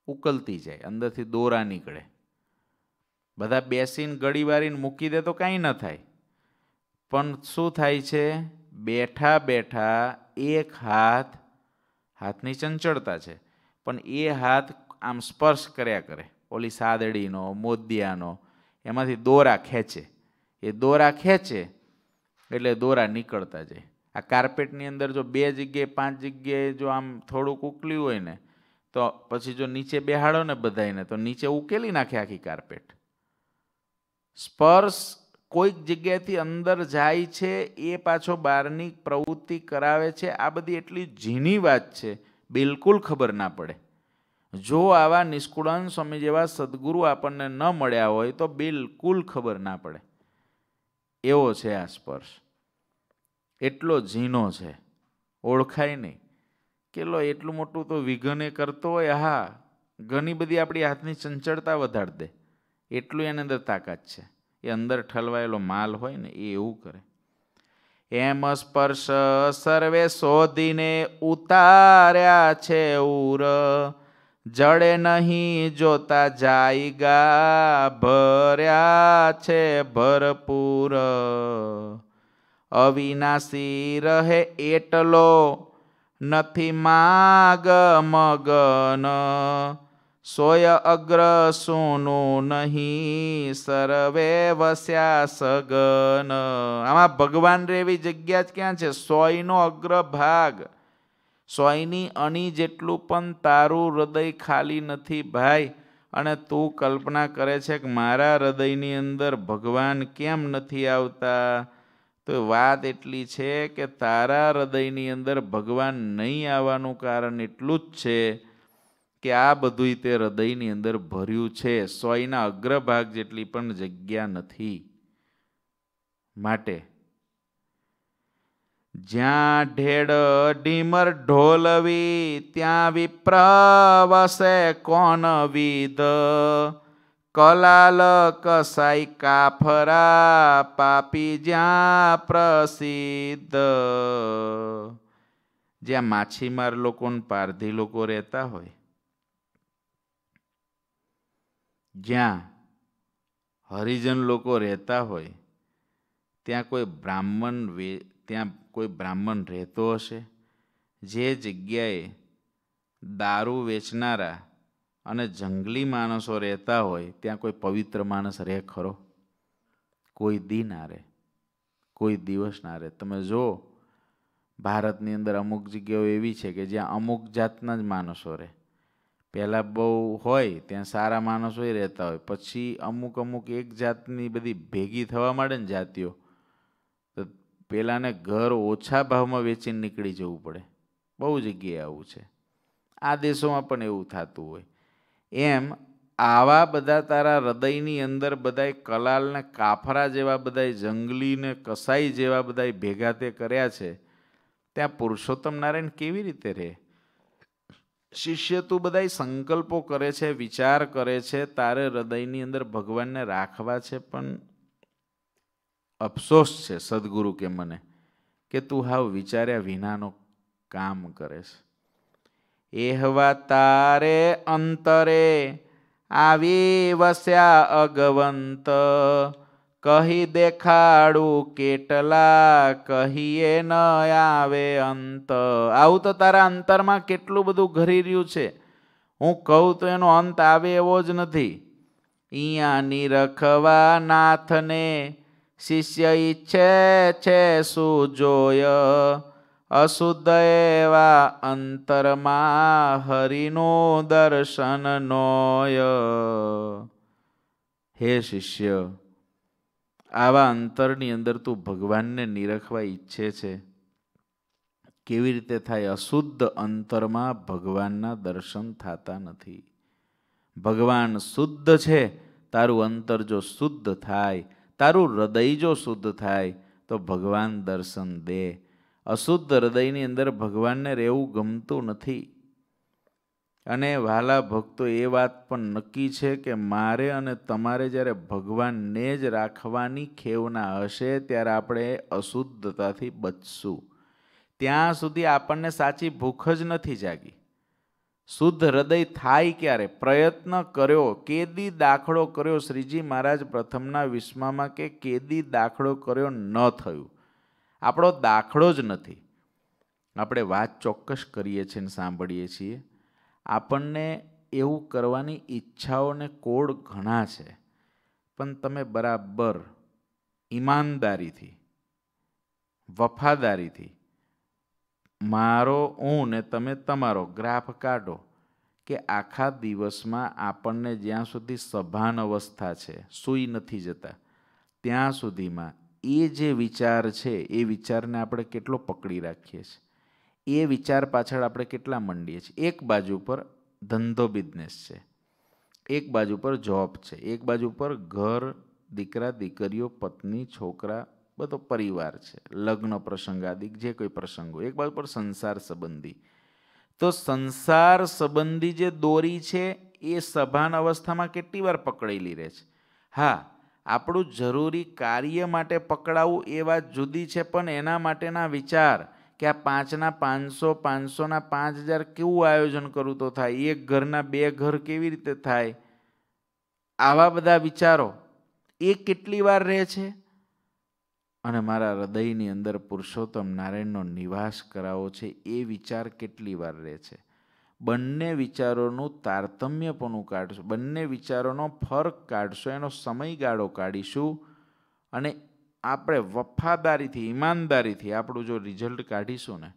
ઉકલતી જાય, અંદરથી દોરા નીકળે. બધા બેસીને ગળી વારીને મૂકી દે તો કાંઈ ન થાય. પણ શું થાય છે? બેઠા બેઠા એક હાથ હાથની ચંચળતા છે. પણ એ હાથ આમ સ્પર્શ કર્યા કરે. ઓલી સાદડીનો, મોદિયાનો, એમાંથી દોરા ખેંચે. એ દોરા ખેંચે એટલે દોરા નીકળતા જાય. આ કાર્પેટની અંદર જો બે જગ્યાએ, પાંચ જગ્યાએ જો આમ થોડુંક ઉકલ્યું હોય ને, તો પછી જો નીચે બેહાડો ને બધાને તો નીચે ઉકેલી નાખે આખી કાર્પેટ. સ્પર્શ કોઈક જગ્યાએથી અંદર જાય છે, એ પાછો બહારની પ્રવૃત્તિ કરાવે છે. આ બધી એટલી ઝીણી વાત છે, બિલકુલ ખબર ના પડે. જો આવા નિષ્કુળાન સ્વામી જેવા સદગુરુ આપણને ન મળ્યા હોય, તો બિલકુલ ખબર ના પડે. એવો છે આ સ્પર્શ. એટલો ઝીણો છે. ઓળખાય નહીં. કેલો એટલું મોટું તો વિઘને કરતો હોય હા ઘણી બધી આપણી હાથની ચંચળતા વધાર દે. એટલું એની અંદર તાકાત છે. એ અંદર ઠલવાયેલો માલ હોય ને, એ એવું કરે. એમ સ્પર્શ સર્વે શોધીને ઉતાર્યા છે ઉર જડે નહીં જોતા જાય ગા ભર્યા છે ભરપૂર. અવિનાશી રહે એટલો નથી માગ મગન. સોય અગ્ર સોનું નહીં સર્વે વસ્યા સગન. આમાં ભગવાન રેવી જગ્યા જ ક્યાં છે? સોયનો અગ્ર ભાગ. સોયની અણી જેટલું પણ તારું હૃદય ખાલી નથી ભાઈ. અને તું કલ્પના કરે છે કે મારા હૃદયની અંદર ભગવાન કેમ નથી આવતા? તો વાત એટલી છે કે તારા હૃદયની અંદર ભગવાન નહીં આવવાનું કારણ એટલું જ છે કે આ બધું તે હૃદયની અંદર ભર્યું છે. સોયના અગ્રભાગ જેટલી પણ જગ્યા નથી માટે. જ્યાં ઢેડ ડીમર ઢોલવી, ત્યાં વિપ્રવસે કોણ વિદ કલાલ કસાઈ કાફરા પાપી જ્યાં પ્રસિદ્ધ. જ્યાં માછીમાર લોકો પારધી લોકો રહેતા હોય. જ્યાં હરિજન લોકો રહેતા હોય. ત્યાં કોઈ બ્રાહ્મણ ત્યાં કોઈ બ્રાહ્મણ રહેતો હશે. જે જગ્યાએ દારૂ વેચનારા અને જંગલી માણસો રહેતા હોય, ત્યાં કોઈ પવિત્ર માણસ રહે ખરો? કોઈ દી ના રહે. કોઈ દિવસ ના રહે. તમે જો ભારતની અંદર અમુક જગ્યાઓ એવી છે કે જ્યાં અમુક જાતના જ માણસો રહે. પહેલાં બહુ હોય, ત્યાં સારા માણસો રહેતા હોય. પછી અમુક અમુક એક જાતની બધી ભેગી થવા માંડે ને જાતિઓ, તો પેલાને ઘર ઓછા ભાવમાં વેચીને નીકળી જવું પડે. બહુ જગ્યાએ આવું છે. આ દેશોમાં પણ એવું થતું હોય. એમ આવા બધા તારા હૃદયની અંદર બધાય કલાલને કાફરા જેવા બધાય જંગલીને કસાઈ જેવા બધાય ભેગા તે કર્યા છે, ત્યાં પુરુષોત્તમ નારાયણ કેવી રીતે રહે? શિષ્ય તું બધાય સંકલ્પો કરે છે, વિચાર કરે છે, તારે હૃદયની અંદર ભગવાનને રાખવા છે, પણ અફસોસ છે સદગુરુ કે મને, કે તું હાવ વિચાર્યા વિનાનો કામ કરે છે. એહવા તારે અંતરે આવી વસ્યા અગવંત. કહી દેખાડું કેટલા કહીએ ન આવે અંત. આવું તો તારા અંતરમાં કેટલું બધું ઘરી રહ્યું છે. હું કહું તો એનો અંત આવે એવો જ નથી. અહીંયાની રખવા નાથને શિષ્ય ઈચ્છે છે શું જોય? અશુદ્ધ એવા અંતરમાં હરિનું દર્શન નોય. હે શિષ્ય, આવા અંતરની અંદર તું ભગવાનને નિરખવા ઈચ્છે છે, કેવી રીતે થાય? અશુદ્ધ અંતરમાં ભગવાનના દર્શન થતા નથી. ભગવાન શુદ્ધ છે, તારું અંતર જો શુદ્ધ થાય, તારું હૃદય જો શુદ્ધ થાય, તો ભગવાન દર્શન દે. અશુદ્ધ હૃદયની અંદર ભગવાનને રહેવું ગમતું નથી. અને વાલા ભક્તો એ વાત પણ નક્કી છે કે મારે અને તમારે જ્યારે ભગવાનને જ રાખવાની ખેવના હશે ત્યારે આપણે અશુદ્ધતાથી બચશું. ત્યાં સુધી આપણને સાચી ભૂખ જ નથી જાગી. શુદ્ધ હૃદય થાય ક્યારે? પ્રયત્ન કર્યો, કેદી દાખલો કર્યો, શ્રીજી મહારાજ પ્રથમના વિશ્વમાં કે કેદી દાખલો કર્યો ન થયું. આપણો દાખલો જ નથી. આપણે વાત ચોક્કસ કરીએ છીએ ને સાંભળીએ છીએ. આપણને એવું કરવાની ઈચ્છાઓને કોડ ઘણા છે. પણ તમે બરાબર ઈમાનદારીથી, વફાદારીથી, મારો હું ને તમે તમારો ગ્રાફ કાઢો કે આખા દિવસમાં આપણને જ્યાં સુધી સભાન અવસ્થા છે, સૂઈ નથી જતા, ત્યાં સુધીમાં એ જે વિચાર છે, એ વિચારને આપણે કેટલો પકડી રાખીએ છીએ? એ વિચાર પાછળ આપણે કેટલા મંડીએ છીએ? એક બાજુ પર ધંધો બિઝનેસ છે. એક બાજુ પર જોબ છે. એક બાજુ પર ઘર, દીકરા, દીકરીઓ, પત્ની, છોકરા, બધો પરિવાર છે. લગ્ન પ્રસંગ આદિ, જે કોઈ પ્રસંગો એક બાજુ પર સંસાર સંબંધી. તો સંસાર સંબંધી જે દોરી છે, એ સભાન અવસ્થામાં કેટલી વાર પકડેલી રહે છે? હા આપણું જરૂરી કાર્ય માટે પકડાવું એ વાત જુદી છે, પણ એના માટેના વિચાર કે આ પાંચના પાંચસો, પાંચસોના પાંચ હજાર કેવું આયોજન કરવું તો થાય? એક ઘરના બે ઘર કેવી રીતે થાય? આવા બધા વિચારો એ કેટલી વાર રહે છે? અને મારા હૃદયની અંદર પુરુષોત્તમ નારાયણનો નિવાસ કરાવો છે એ વિચાર કેટલી વાર રહે છે? બંને વિચારોનું તારતમ્યપણું કાઢશું, બંને વિચારોનો ફરક કાઢશો, એનો સમયગાળો કાઢીશું અને આપણે વફાદારીથી, ઈમાનદારીથી આપણું જો રિઝલ્ટ કાઢીશું ને,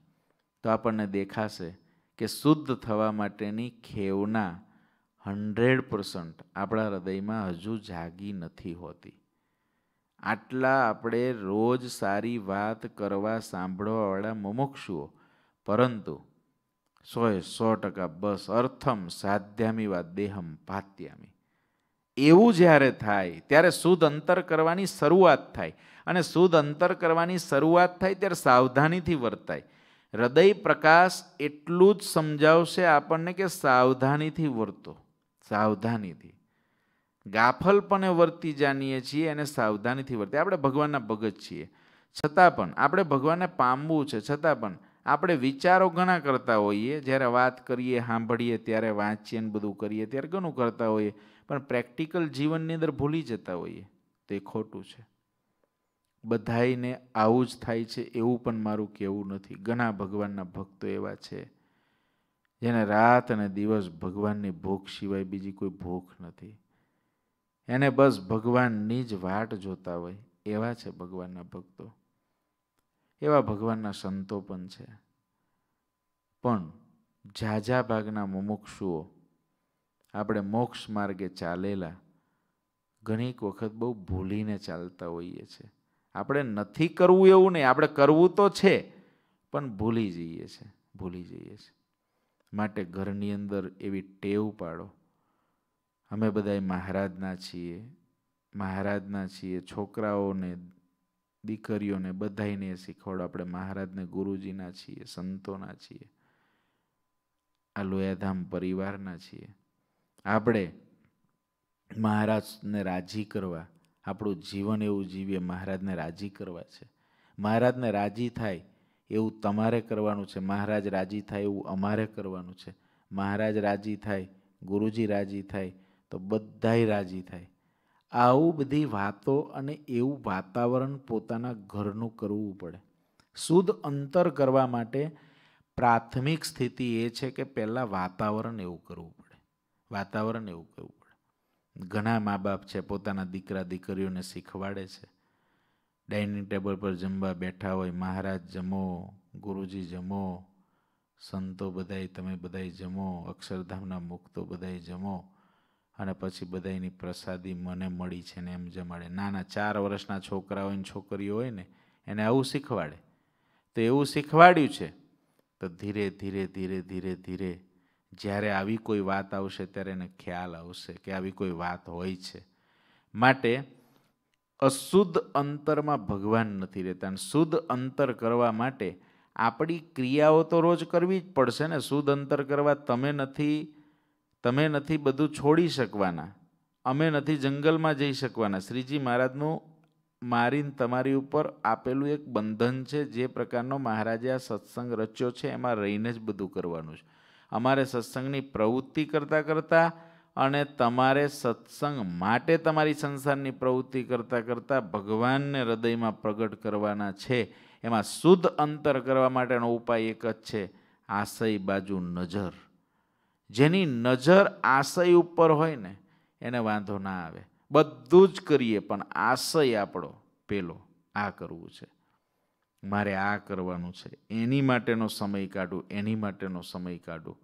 તો આપણને દેખાશે કે શુદ્ધ થવા માટેની ખેવના હંડ્રેડ પર્સન્ટ આપણા હૃદયમાં હજુ જાગી નથી હોતી. આટલા આપણે રોજ સારી વાત કરવા સાંભળવાવાળા મુમુક્ષુઓ, પરંતુ સોએ સો ટકા બસ અર્થમ સાધ્યામી વા દેહમ પાત્યામી. એવું જ્યારે થાય, ત્યારે શુદ્ધ અંતર કરવાની શરૂઆત થાય. અને શુદ્ધ અંતર કરવાની શરૂઆત થાય ત્યારે સાવધાનીથી વર્તાય. હૃદય પ્રકાશ એટલું જ સમજાવશે આપણને કે સાવધાનીથી વર્તો. સાવધાનીથી. ગાફલપણે વર્તી જાણીએ છીએ અને સાવધાનીથી વર્તીએ આપણે ભગવાનના ભગત છીએ. છતાં પણ, આપણે ભગવાનને પામવું છે. છતાં પણ આપણે વિચારો ઘણા કરતા હોઈએ, જ્યારે વાત કરીએ, સાંભળીએ, ત્યારે વાંચીએ ને બધું કરીએ, ત્યારે ઘણું કરતા હોઈએ, પણ પ્રેક્ટિકલ જીવનની અંદર ભૂલી જતા હોઈએ. તે ખોટું છે. બધાઈને આવું જ થાય છે, એવું પણ મારું કહેવું નથી. ઘણા ભગવાનના ભક્તો એવા છે, જેને રાત અને દિવસ ભગવાનની ભૂખ સિવાય બીજી કોઈ ભૂખ નથી. એને બસ ભગવાનની જ વાટ જોતા હોય, એવા છે ભગવાનના ભક્તો. એવા ભગવાનના સંતો પણ છે. પણ ઝાઝા ભાગના મુમુક્ષુઓ આપણે મોક્ષ માર્ગે ચાલેલા ઘણીક વખત બહુ ભૂલીને ચાલતા હોઈએ છીએ આપણે નથી કરવું એવું નહીં, આપણે કરવું તો છે, પણ ભૂલી જઈએ છીએ ભૂલી જઈએ છીએ માટે ઘરની અંદર એવી ટેવ પાડો. અમે બધા મહારાજના છીએ મહારાજના છીએ, છોકરાઓને દીકરીઓને બધાને શીખવાડો. આપણે મહારાજને ગુરુજીના છીએ, સંતોના છીએ, આ લોયાધામ પરિવારના છીએ. આપણે મહારાજને રાજી કરવા, આપણું જીવન એવું જીવીએ, મહારાજને રાજી કરવા છે. મહારાજને રાજી થાય એવું તમારે કરવાનું છે. મહારાજ રાજી થાય એવું અમારે કરવાનું છે. મહારાજ રાજી થાય, ગુરુજી રાજી થાય, તો બધાય રાજી થાય. આવું બધી વાતો અને એવું વાતાવરણ પોતાના ઘરનું કરવું પડે. શુદ્ધ અંતર કરવા માટે પ્રાથમિક સ્થિતિ એ છે કે પહેલાં વાતાવરણ એવું કરવું પડે. વાતાવરણ એવું કરવું પડે. ઘણા મા બાપ છે પોતાના દીકરા દીકરીઓને શીખવાડે છે. ડાઇનિંગ ટેબલ પર જમવા બેઠા હોય, મહારાજ જમો, ગુરુજી જમો, સંતો બધાય તમે બધાય જમો, અક્ષરધામના મુક્તો બધાય જમો. અને પછી બધાની પ્રસાદી મને મળી છે ને એમ જમાડે. નાના ચાર વર્ષના છોકરા હોય ને છોકરીઓ હોય ને, એને આવું શીખવાડે. તો એવું શીખવાડ્યું છે, તો ધીરે ધીરે ધીરે ધીરે ધીરે જ્યારે આવી કોઈ વાત આવશે ત્યારે એને ખ્યાલ આવશે કે આવી કોઈ વાત હોય છે. માટે અશુદ્ધ અંતરમાં ભગવાન નથી રહેતા અને શુદ્ધ અંતર કરવા માટે આપણી ક્રિયાઓ તો રોજ કરવી જ પડશે ને. શુદ્ધ અંતર કરવા તમે નથી તમે નથી બધું છોડી શકવાના. અમે નથી જંગલમાં જઈ શકવાના. શ્રીજી મહારાજનું મારીને તમારી ઉપર આપેલું એક બંધન છે, જે પ્રકારનો મહારાજે આ સત્સંગ રચ્યો છે, એમાં રહીને જ બધું કરવાનું છે. અમારે સત્સંગની પ્રવૃત્તિ કરતાં કરતાં અને તમારે સત્સંગ માટે તમારી સંસારની પ્રવૃત્તિ કરતાં કરતાં ભગવાનને હૃદયમાં પ્રગટ કરવાના છે. એમાં શુદ્ધ અંતર કરવા માટેનો ઉપાય એક જ છે, આશય બાજુ નજર. જેની નજર આશય ઉપર હોય ને, એને વાંધો ના આવે. બધું જ કરીએ, પણ આશય આપણો પેલો આ કરવું છે. મારે આ કરવાનું છે. એની માટેનો સમય કાઢું, એની માટેનો સમય કાઢું.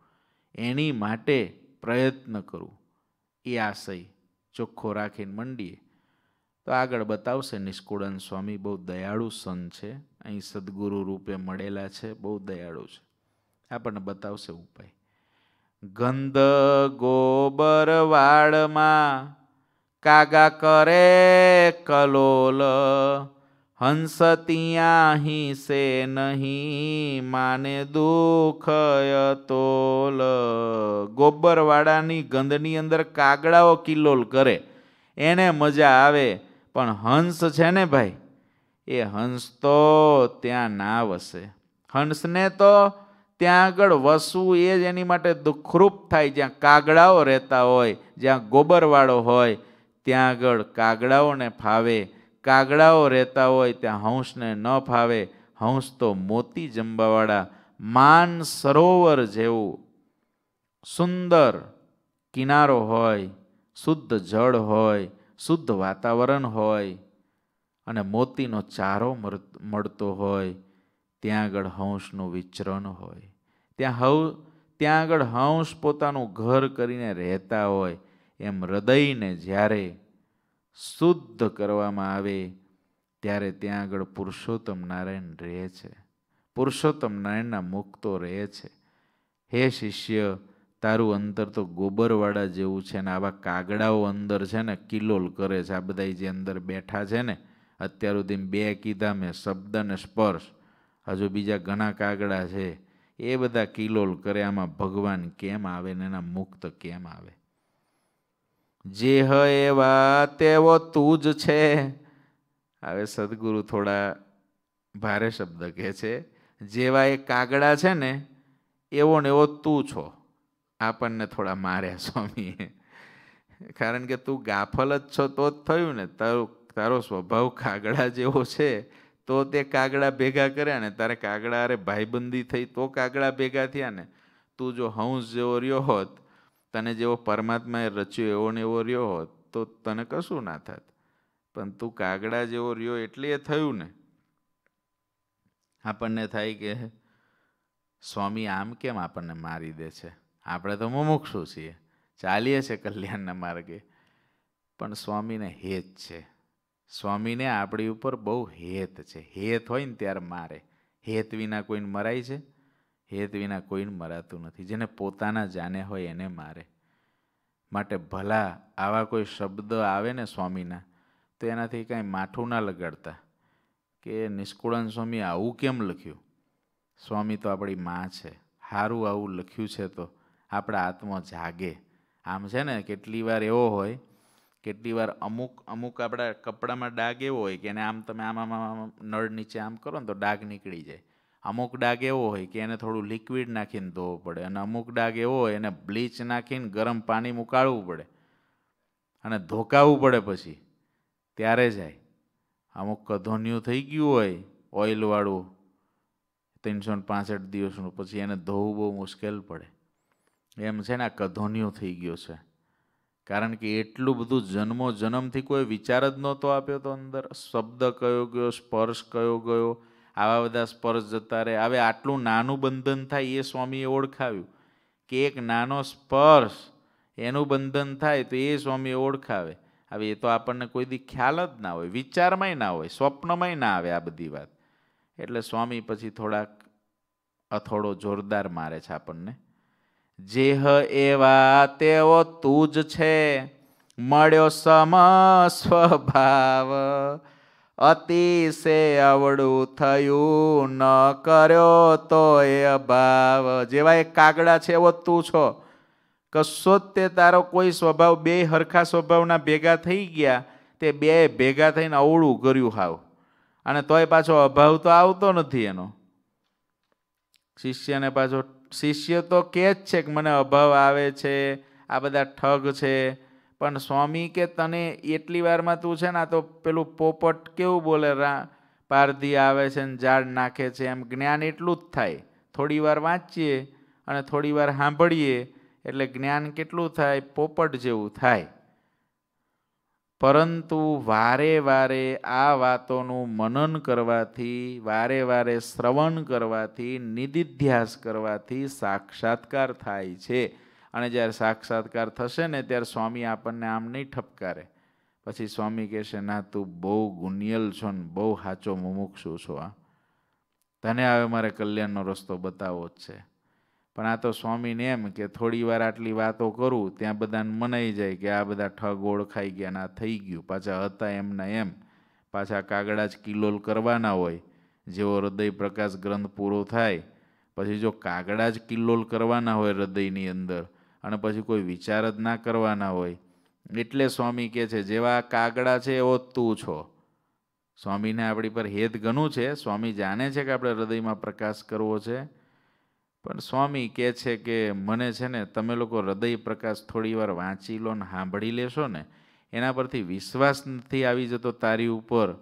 એની માટે પ્રયત્ન કરું. એ આશય ચોખ્ખો રાખીને મંડીએ. તો આગળ બતાવશે, નિષ્કુળન સ્વામી બહુ દયાળુ સંત છે. અહીં સદગુરુ રૂપે મળેલા છે, બહુ દયાળુ છે. આપણને બતાવશે ઉપાય. ગંધ ગોબર વાળમાં કાગા કરે કલોલ. હંસ ત્યાં હિસે નહીં માને દુઃખ તોલ ગોબરવાળાની ગંધની અંદર કાગડાઓ કિલ્લોલ કરે. એને મજા આવે. પણ હંસ છે ને ભાઈ? એ હંસ તો ત્યાં ના વસે. હંસને તો ત્યાં આગળ વસવું એ જ એની માટે દુઃખરૂપ થાય. જ્યાં કાગડાઓ રહેતા હોય, જ્યાં ગોબરવાળો હોય, ત્યાં આગળ કાગડાઓને ફાવે. કાગડાઓ રહેતા હોય, ત્યાં હંસને ન ફાવે. હંસ તો મોતી જંબાવાળા, માન સરોવર જેવું. સુંદર કિનારો હોય, શુદ્ધ જળ હોય, શુદ્ધ વાતાવરણ હોય અને મોતીનો ચારો મળતો હોય. ત્યાં આગળ હંસનું વિચરણ હોય. ત્યાં હવ, ત્યાં આગળ હંસ પોતાનું ઘર કરીને રહેતા હોય. એમ હૃદયને જ્યારે શુદ્ધ કરવામાં આવે, ત્યારે ત્યાં આગળ પુરુષોત્તમ નારાયણ રહે છે. પુરુષોત્તમ નારાયણના મુક્તો રહે છે. હે શિષ્ય, તારું અંતર તો ગોબરવાળા જેવું છે ને આવા કાગડાઓ અંદર છે ને કિલોલ કરે છે. આ બધા જે અંદર બેઠા છે ને, અત્યાર સુધી બે કીધા મેં, શબ્દ ને સ્પર્શ. હજુ બીજા ઘણા કાગડા છે, એ બધા કિલોલ કરે, આમાં ભગવાન કેમ આવે ને એના મુક્ત કેમ આવે? જે હ એવા તેવો તું જ છે. હવે સદગુરુ થોડા ભારે શબ્દ કહે છે, જેવા એ કાગડા છે ને, એવો ને એવો તું છો. આપણને થોડા માર્યા સ્વામીએ. કારણ કે તું ગાફલ જ છો, તો જ થયું ને. તારો તારો સ્વભાવ કાગડા જેવો છે. તો તે કાગડા ભેગા કર્યા ને, તારે કાગડા અરે ભાઈબંધી થઈ તો કાગડા ભેગા થયા ને. તું જો હંસ જેવો રહ્યો હોત, તને જેવો પરમાત્માએ રચ્યો એવો ને એવો રહ્યો હોત, તો તને કશું ના થાત. પણ તું કાગડા જેવો રહ્યો એટલે એ થયું ને. આપણને થાય કે, સ્વામી, આમ કેમ આપણને મારી દે છે? આપણે તો મુમુક્ષુ છીએ. ચાલીએ છીએ કલ્યાણના માર્ગે. પણ સ્વામીને હેત છે. સ્વામીને આપણી ઉપર બહુ હેત છે. હેત હોય ને ત્યારે મારે. હેત વિના કોઈને મરાય છે, હેત વિના કોઈને મરાતું નથી. જેને પોતાના જાને હોય એને મારે. માટે ભલા આવા કોઈ શબ્દ આવે ને સ્વામીના, તો એનાથી કાંઈ માઠું ના લગાડતા. કે નિષ્કુળાન સ્વામી આવું કેમ લખ્યું? સ્વામી તો આપણી માં છે. સારું આવું લખ્યું છે તો આપણા આત્મા જાગે. આમ છે ને, કેટલી વાર એવો હોય કેટલી વાર અમુક અમુક આપણા કપડામાં ડાઘ એવો હોય કે એને આમ તમે આમ આમ નળ નીચે આમ કરો ને તો ડાઘ નીકળી જાય. અમુક ડાઘ એવો હોય કે એને થોડું લિક્વિડ નાખીને ધોવો પડે અને અમુક ડાઘ એવો હોય એને બ્લીચ નાખીને ગરમ પાણી મુકાળવું પડે અને ધોકાવવું પડે પછી. ત્યારે જાય. અમુક કધોન્યું થઈ ગયું હોય ઓઇલવાળું ત્રણસો ને પાસઠ દિવસનું, પછી એને ધોવું બહુ મુશ્કેલ પડે. એમ છે ને આ કધોન્યું થઈ ગયો છે. કારણ કે એટલું બધું જન્મો જન્મથી કોઈ વિચાર જ નહોતો આપ્યો તો અંદર. શબ્દ કયો ગયો, સ્પર્શ કયો ગયો, આવા બધા સ્પર્શ જતા રહે. હવે આટલું નાનું બંધન થાય એ સ્વામીએ ઓળખાવ્યું કે એક નાનો સ્પર્શ એનું બંધન થાય તો એ સ્વામીએ ઓળખાવે. હવે એ તો આપણને કોઈ દી ખ્યાલ જ ના હોય, વિચારમાંય ના હોય, સ્વપ્નમાંય ના આવે આ બધી વાત. એટલે સ્વામી પછી થોડાક અથોડો જોરદાર મારે છે આપણને. જેહ એવા તેઓ તું જ છે. મળ્યો સમ સ્વભાવ. અતિશે અવળું થયું ન કર્યો તો એ અભાવ. જેવા એ કાગડા છે એવો તું છો. કશો જ તે તારો કોઈ સ્વભાવ, બે હરખા સ્વભાવના ભેગા થઈ ગયા, તે બે ભેગા થઈને અવળું કર્યું હાવ. અને તોય પાછો અભાવ તો આવતો નથી એનો. શિષ્યને પાછો શિષ્ય તો કહે જ છે કે મને અભાવ આવે છે, આ બધા ઠગ છે. પણ સ્વામી કે તને એટલી વારમાં તું છે ને, આ તો પેલું પોપટ કેવું બોલે, રા, પારધી આવે છે ને, ઝાડ નાખે છે. એમ જ્ઞાન એટલું જ થાય. થોડી વાર વાંચીએ અને થોડી વાર સાંભળીએ એટલે જ્ઞાન કેટલું થાય? પોપટ જેવું થાય. પરંતુ વારે વારે આ વાતોનું મનન કરવાથી, વારે વારે શ્રવણ કરવાથી, નિધિધ્યાસ કરવાથી સાક્ષાત્કાર થાય છે. અને જ્યારે સાક્ષાત્કાર થશે ને ત્યારે સ્વામી આપણને આમ નહીં ઠપકારે. પછી સ્વામી કહેશે ના, તું બહુ ગુનિયલ છો ને બહુ સાચો મુમુક્ષુ છો આ તને હવે મારે કલ્યાણનો રસ્તો બતાવવો જ છે. પણ આ તો સ્વામીને એમ કે થોડી વાર આટલી વાતો કરું, ત્યાં બધાને મનાઈ જાય કે આ બધા ઠગ ઓળખાઈ ગયા ને થઈ ગયું. પાછા હતા એમના એમ. પાછા કાગડા જ કિલોલ કરવાના હોય. જેવો હૃદય પ્રકાશ ગ્રંથ પૂરો થાય. પછી જો કાગડા જ કિલ્લોલ કરવાના હોય હૃદયની અંદર અને પછી કોઈ વિચાર જ ના કરવાના હોય. એટલે સ્વામી કહે છે, જેવા કાગડા છે એવો તું છો. સ્વામીને આપણી પર હેત ઘણું છે. સ્વામી જાણે છે કે આપણે હૃદયમાં પ્રકાશ કરવો છે. પણ સ્વામી કહે છે કે મને છે ને તમે લોકો હૃદય પ્રકાશ થોડી વાર વાંચી લો ને સાંભળી લેશો ને, એના પરથી વિશ્વાસ નથી આવી જતો તારી ઉપર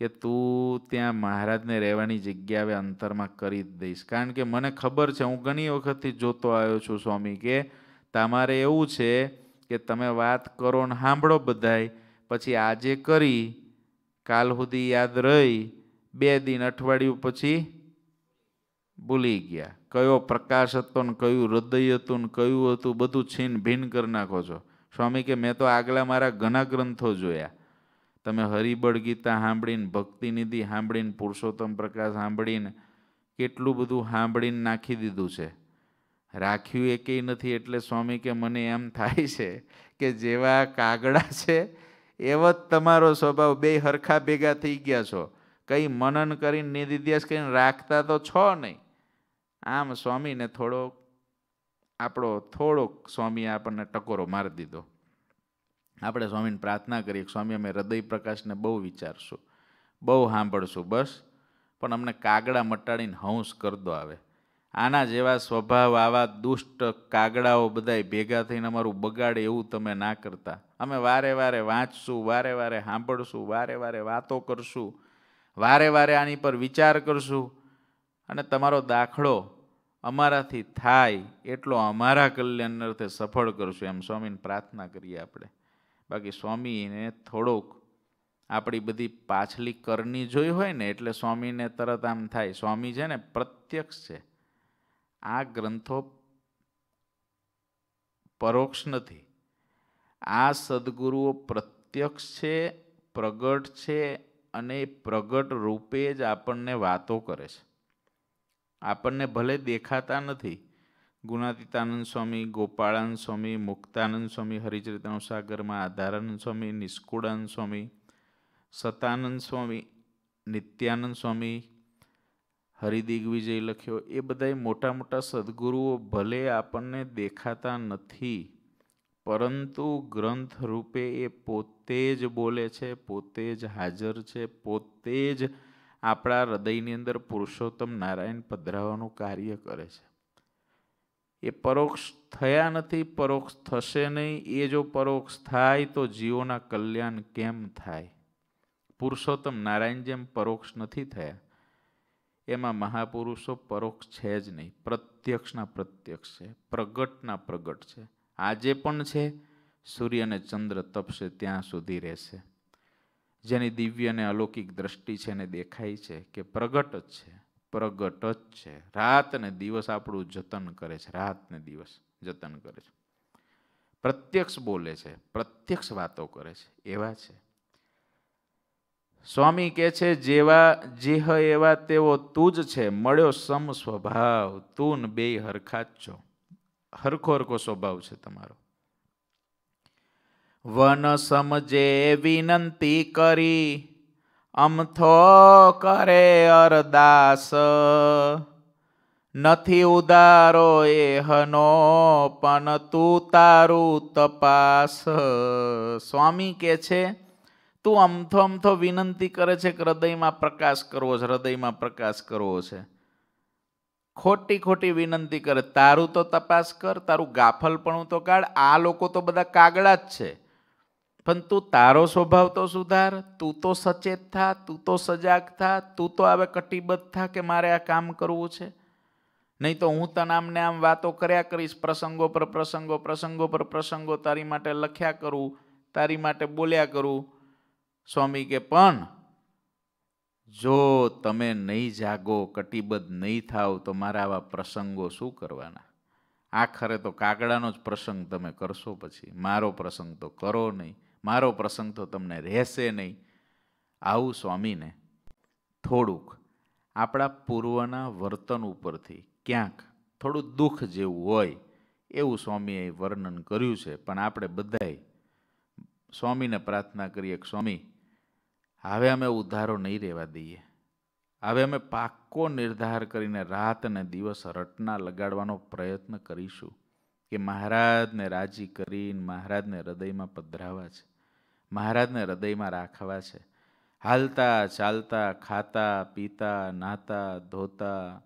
કે તું ત્યાં મહારાજને રહેવાની જગ્યા હવે અંતરમાં કરી જ દઈશ. કારણ કે મને ખબર છે, હું ઘણી વખતથી જોતો આવ્યો છું સ્વામી કે તમારે એવું છે કે તમે વાત કરો ને સાંભળો બધાય, પછી આજે કરી, કાલ સુધી યાદ રહી, બે દિન અઠવાડિયું પછી ભૂલી ગયા. કયો પ્રકાશ હતો ને કયું હૃદય હતું ને કયું હતું, બધું છીન ભીન કરી નાખો છો. સ્વામી કે, મેં તો આગલા મારા ઘણા ગ્રંથો જોયા. તમે હરિબળ ગીતા સાંભળીને, ભક્તિનિધિ સાંભળીને, પુરુષોત્તમ પ્રકાશ સાંભળીને કેટલું બધું સાંભળીને નાખી દીધું છે. રાખ્યું એકેય નથી એટલે સ્વામી કે, મને એમ થાય છે કે જેવા કાગડા છે, એવો જ તમારો સ્વભાવ. બે હરખા ભેગા થઈ ગયા છો. કંઈ મનન કરીને નિધિધ્યાસ કરીને રાખતા તો છો નહીં. આમ સ્વામીને થોડોક આપણો થોડોક સ્વામીએ આપણને ટકોરો મારી દીધો. આપણે સ્વામીને પ્રાર્થના કરીએ સ્વામી, અમે હૃદય પ્રકાશને બહુ વિચારશું, બહુ સાંભળશું બસ. પણ અમને કાગડા મટાડીને હંસ કરદો આવે. આના જેવા સ્વભાવ, આવા દુષ્ટ કાગડાઓ બધાય ભેગા થઈને અમારું બગાડે એવું તમે ના કરતા. અમે વારે વારે વાંચશું, વારે વારે સાંભળશું, વારે વારે વાતો કરશું, વારે વારે આની પર વિચાર કરશું. અને તમારો દાખલો અમારાથી થાય એટલો અમારા કલ્યાણ અર્થે સફળ કરશું એમ સ્વામીને પ્રાર્થના કરીએ આપણે. બાકી સ્વામીને થોડોક આપણી બધી પાછલી કરની જોઈ હોય ને એટલે સ્વામીને તરત આમ થાય. સ્વામી છે ને પ્રત્યક્ષ છે. આ ગ્રંથો પરોક્ષ નથી. આ સદગુરુઓ પ્રત્યક્ષ છે, પ્રગટ છે અને પ્રગટ રૂપે જ આપણને વાતો કરે છે. આપણને ભલે દેખાતા નથી. ગુણાતીતાનંદ સ્વામી, ગોપાળાનંદ સ્વામી, મુક્તાનંદ સ્વામી હરિચરિતાનુ સાગરમાં આધારાનંદ સ્વામી, નિષ્કુળાનંદ સ્વામી, સતાનંદ સ્વામી, નિત્યાનંદ સ્વામી, હરિદિગ્વિજય લખ્યો. એ બધા મોટા મોટા સદગુરુઓ ભલે આપણને દેખાતા નથી, પરંતુ ગ્રંથ રૂપે એ પોતે જ બોલે છે, પોતે જ હાજર છે, પોતે જ આપણા હૃદયની અંદર પુરુષોત્તમ નારાયણ પધરાવવાનું કાર્ય કરે છે. એ પરોક્ષ થયા નથી, પરોક્ષ થશે નહીં. એ જો પરોક્ષ થાય તો જીવોના કલ્યાણ કેમ થાય? પુરુષોત્તમ નારાયણ જેમ પરોક્ષ નથી થયા, એમાં મહાપુરુષો પરોક્ષ છે જ નહીં. પ્રત્યક્ષના પ્રત્યક્ષ છે, પ્રગટના પ્રગટ છે. આજે પણ છે, સૂર્ય અને ચંદ્ર તપશે ત્યાં સુધી રહેશે. જેની દિવ્ય અને અલૌકિક દ્રષ્ટિ છે એને દેખાય છે કે પ્રગટ જ છે, પ્રગટ જ છે. રાત ને દિવસ આપણું જતન કરે છે રાત ને દિવસ જતન કરે છે. પ્રત્યક્ષ બોલે છે, પ્રત્યક્ષ વાતો કરે છે, એવા છે. સ્વામી કે છે, જેવા, જેહ એવા તેવો તું જ છે, મળ્યો સમ સ્વભાવ તું ને બે હરખા જ છો. હરખો હરખો સ્વભાવ છે તમારો. વન સમજે વિનંતી કરી, અમથો કરે અરદાસ. નથી ઉદારો એ હનો, પણ તું તારું તપાસ. સ્વામી કે છે, તું અમથો અમથો વિનંતી કરે છે કે હૃદયમાં પ્રકાશ કરવો છે, હૃદયમાં પ્રકાશ કરવો છે. ખોટી ખોટી વિનંતી કરે. તારું તો તપાસ કર, તારું ગાફલપણું તો કાઢ. આ લોકો તો બધા કાગડા જ છે. પણ તું તારો સ્વભાવ તો સુધાર, તું તો સચેત થા, તું તો સજાગ થા, તું તો હવે કટિબદ્ધ થા કે મારે આ કામ કરવું છે? નહીં તો હું તને આમને આમ વાતો કર્યા કરીશ, પ્રસંગો પર પ્રસંગો પ્રસંગો પર પ્રસંગો તારી માટે લખ્યા કરું, તારી માટે બોલ્યા કરું. સ્વામી કે, પણ જો તમે નહીં જાગો, કટિબદ્ધ નહીં થાવ, તો મારા આવા પ્રસંગો શું કરવાના? આખરે તો કાગડાનો જ પ્રસંગ તમે કરશો પછી. મારો પ્રસંગ તો કરો નહીં. મારો પ્રસંગ તો તમને રહેશે નહીં. આવું સ્વામીને થોડુંક આપણા પૂર્વના વર્તન ઉપરથી ક્યાંક થોડું દુઃખ જેવું હોય એવું સ્વામીએ વર્ણન કર્યું છે. પણ આપણે બધાએ સ્વામીને પ્રાર્થના કરીએ કે સ્વામી, હવે અમે ઉધારો નહીં રહેવા દઈએ. હવે અમે પાક્કો નિર્ધાર કરીને રાત અને દિવસ રટના લગાડવાનો પ્રયત્ન કરીશું કે મહારાજને રાજી કરીને મહારાજને હૃદયમાં પધરાવા છે. મહારાજને હૃદયમાં રાખવા છે. હાલતા, ચાલતા, ખાતા, પીતા, નાતા, ધોતા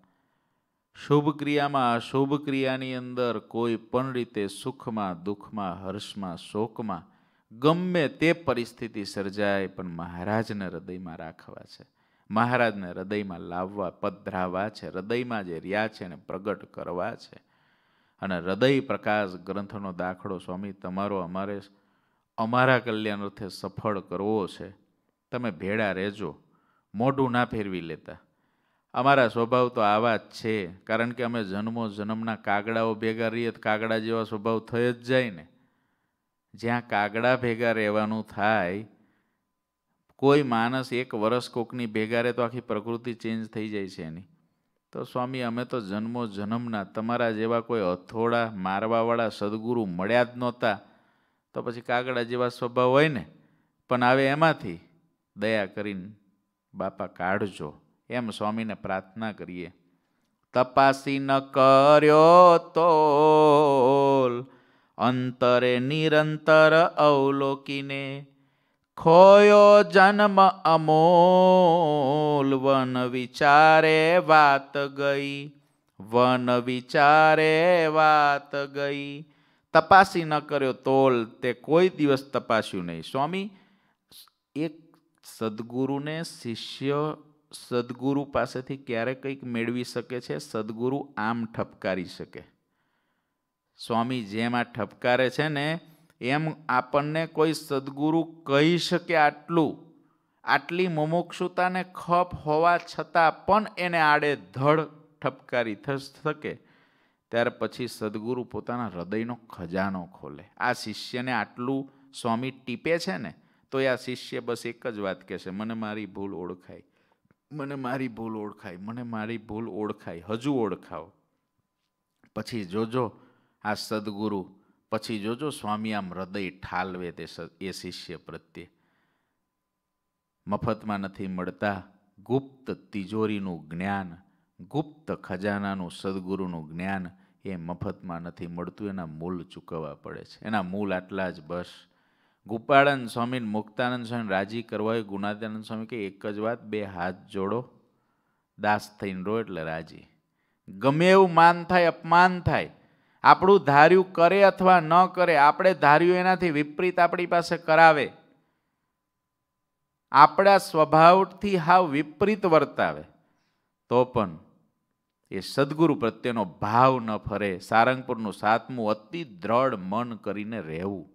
શુભ ક્રિયામાં અશુભ ક્રિયાની અંદર કોઈ પણ રીતે સુખમાં, દુઃખમાં, હર્ષમાં, શોકમાં, ગમે તે પરિસ્થિતિ સર્જાય, પણ મહારાજને હૃદયમાં રાખવા છે. મહારાજને હૃદયમાં લાવવા, પધરાવા છે. હૃદયમાં જે રહ્યા છે એને પ્રગટ કરવા છે. અને હૃદય પ્રકાશ ગ્રંથનો દાખલો, સ્વામી, તમારો અમારે અમારા કલ્યાણ અર્થે સફળ કરવો છે. તમે ભેળા રહેજો. મોઢું ના ફેરવી લેતા. અમારા સ્વભાવ તો આવા જ છે, કારણ કે અમે જન્મો જન્મના કાગડાઓ ભેગા રહીએ તો કાગડા જેવા સ્વભાવ થઈ જ જાય ને. જ્યાં કાગડા ભેગા રહેવાનું થાય, કોઈ માણસ એક વર્ષ કોકની ભેગા રહે તો આખી પ્રકૃતિ ચેન્જ થઈ જાય છે એની. તો સ્વામી, અમે તો જન્મો જન્મના તમારા જેવા કોઈ હથોડા મારવાવાળા સદગુરુ મળ્યા જ નહોતા. તો પછી કાગડા જેવા સ્વભાવ હોય ને, પણ આવે એમાંથી, દયા કરીને બાપા કાઢજો. એમ સ્વામીને પ્રાર્થના કરીએ. તપાસી ન કર્યો તો અંતરે નિરંતર અવલોકીને ખોયો જન્મ અમોલ. વન વિચારે વાત ગઈ, વન વિચારે વાત ગઈ તપાસી ન કર્યો તોલ તે કોઈ દિવસ તપાસ્યું નહીં. સ્વામી, એક સદગુરુને શિષ્ય સદગુરુ પાસેથી ક્યારે કંઈક મેળવી શકે છે, સદગુરુ આમ ઠપકારી શકે. સ્વામી જેમ આ ઠપકારે છે ને, એમ આપણને કોઈ સદગુરુ કહી શકે આટલું. આટલી મુમુક્ષુતાને ખપ હોવા છતાં પણ એને આડે ધડ ઠપકારી થઈ શકે ત્યાર પછી સદગુરુ પોતાના હૃદયનો ખજાનો ખોલે. આ શિષ્યને આટલું સ્વામી ટીપે છે ને, તો એ આ શિષ્ય બસ એક જ વાત કહેશે, મને મારી ભૂલ ઓળખાય. મને મારી ભૂલ ઓળખાય. મને મારી ભૂલ ઓળખાય. હજુ ઓળખાવ. પછી જોજો આ સદગુરુ, પછી જોજો સ્વામી આમ હૃદય ઠાલવે તે એ શિષ્ય પ્રત્યે. મફતમાં નથી મળતા ગુપ્ત તિજોરીનું જ્ઞાન, ગુપ્ત ખજાનાનું સદગુરુનું જ્ઞાન એ મફતમાં નથી મળતું, એના મૂલ ચૂકવવા પડે છે. એના મૂલ આટલા જ બસ. ગોપાળાનંદ સ્વામીને મુક્તાનંદ સ્વામી રાજી કરવા હોય ગુણાત્યાનંદ સ્વામી કે એક જ વાત, બે હાથ જોડો, દાસ થઈને રહો એટલે રાજી. ગમે એવું માન થાય, અપમાન થાય, આપણું ધાર્યું કરે અથવા ન કરે, આપણે ધાર્યું એનાથી વિપરીત આપણી પાસે કરાવે. આપણા સ્વભાવથી હાવ વિપરીત વર્તાવે. તો પણ એ સદગુરુ પ્રત્યેનો ભાવ ન ફરે. સારંગપુરનું સાતમું અતિ દ્રઢ મન કરીને રહેવું.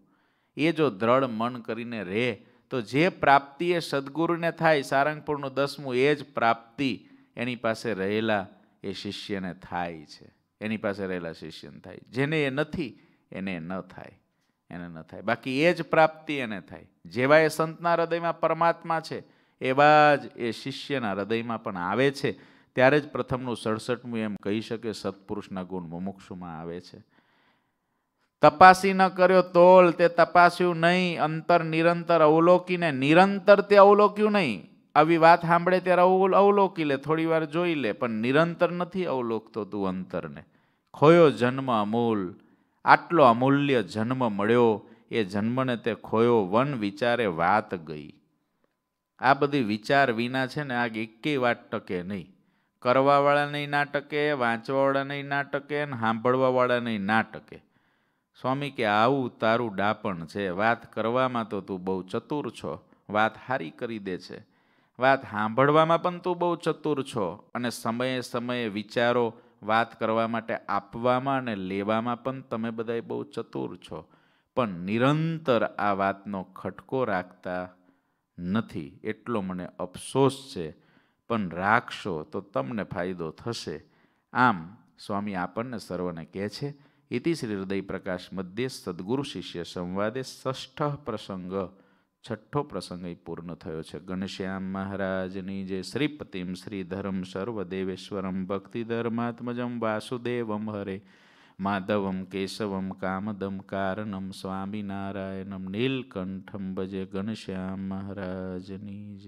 એ જો દ્રઢ મન કરીને રહે, તો જે પ્રાપ્તિ એ સદગુરુને થાય, સારંગપુરનું દસમું એ જ પ્રાપ્તિ એની પાસે રહેલા એ શિષ્યને થાય છે. એની પાસે રહેલા શિષ્યને થાય. જેને એ નથી, એને ન થાય. એને ન થાય. બાકી એ જ પ્રાપ્તિ એને થાય. જેવા એ સંતના હૃદયમાં પરમાત્મા છે, એવા જ એ શિષ્યના હૃદયમાં પણ આવે છે. ત્યારે જ પ્રથમનું સડસઠમું એમ કહી શકે સત્પુરુષના ગુણ મુમુક્ષુમાં આવે છે. તપાસી ન કર્યો તોલ તે તપાસ્યું નહીં, અંતર નિરંતર અવલોકીને નિરંતર તે અવલોક્યું નહીં. આવી વાત સાંભળે ત્યારે અવલોકી લે થોડી વાર જોઈ લે, પણ નિરંતર નથી અવલોકતો તું અંતરને. ખોયો જન્મ અમૂલ, આટલો અમૂલ્ય જન્મ મળ્યો, એ જન્મને તે ખોયો વન વિચારે વાત ગઈ. આ બધી વિચાર વિના છે ને આ એકેય વાત ટકે નહીં. કરવાવાળા નહીં ના ટકે વાંચવાવાળા નહીં ના ટકે ને સાંભળવાવાળા નહીં ના ટકે સ્વામી કે, આવું તારું ડાપણ છે. વાત કરવામાં તો તું બહુ ચતુર છો. વાત હારી કરી દે છે. વાત સાંભળવામાં પણ તું બહુ ચતુર છો. અને સમયે સમયે વિચારો વાત કરવા માટે આપવામાં અને લેવામાં પણ તમે બધાય બહુ ચતુર છો. પણ નિરંતર આ વાતનો ખટકો રાખતા નથી. એટલો મને અફસોસ છે પણ રાખશો તો તમને ફાયદો થશે. આમ સ્વામી આપણને સર્વને કહે છે ઇતિ શ્રી હૃદય પ્રકાશ મધ્યે સદગુરુ શિષ્ય સંવાદે ષષ્ઠ પ્રસંગ. છઠ્ઠો પ્રસંગ પૂર્ણ થયો છે. ઘનશ્યામ મહારાજની જે શ્રીપતિમ શ્રીધરમ સર્વદેવેશ્વરમ ભક્તિધર્માત્મજમ વાસુદેવમ હરે. માધવમ કેશવમ કામદમ કારણમ સ્વામિનારાયણમ નીલકંઠમ ભજે. ઘનશ્યામ મહારાજની જે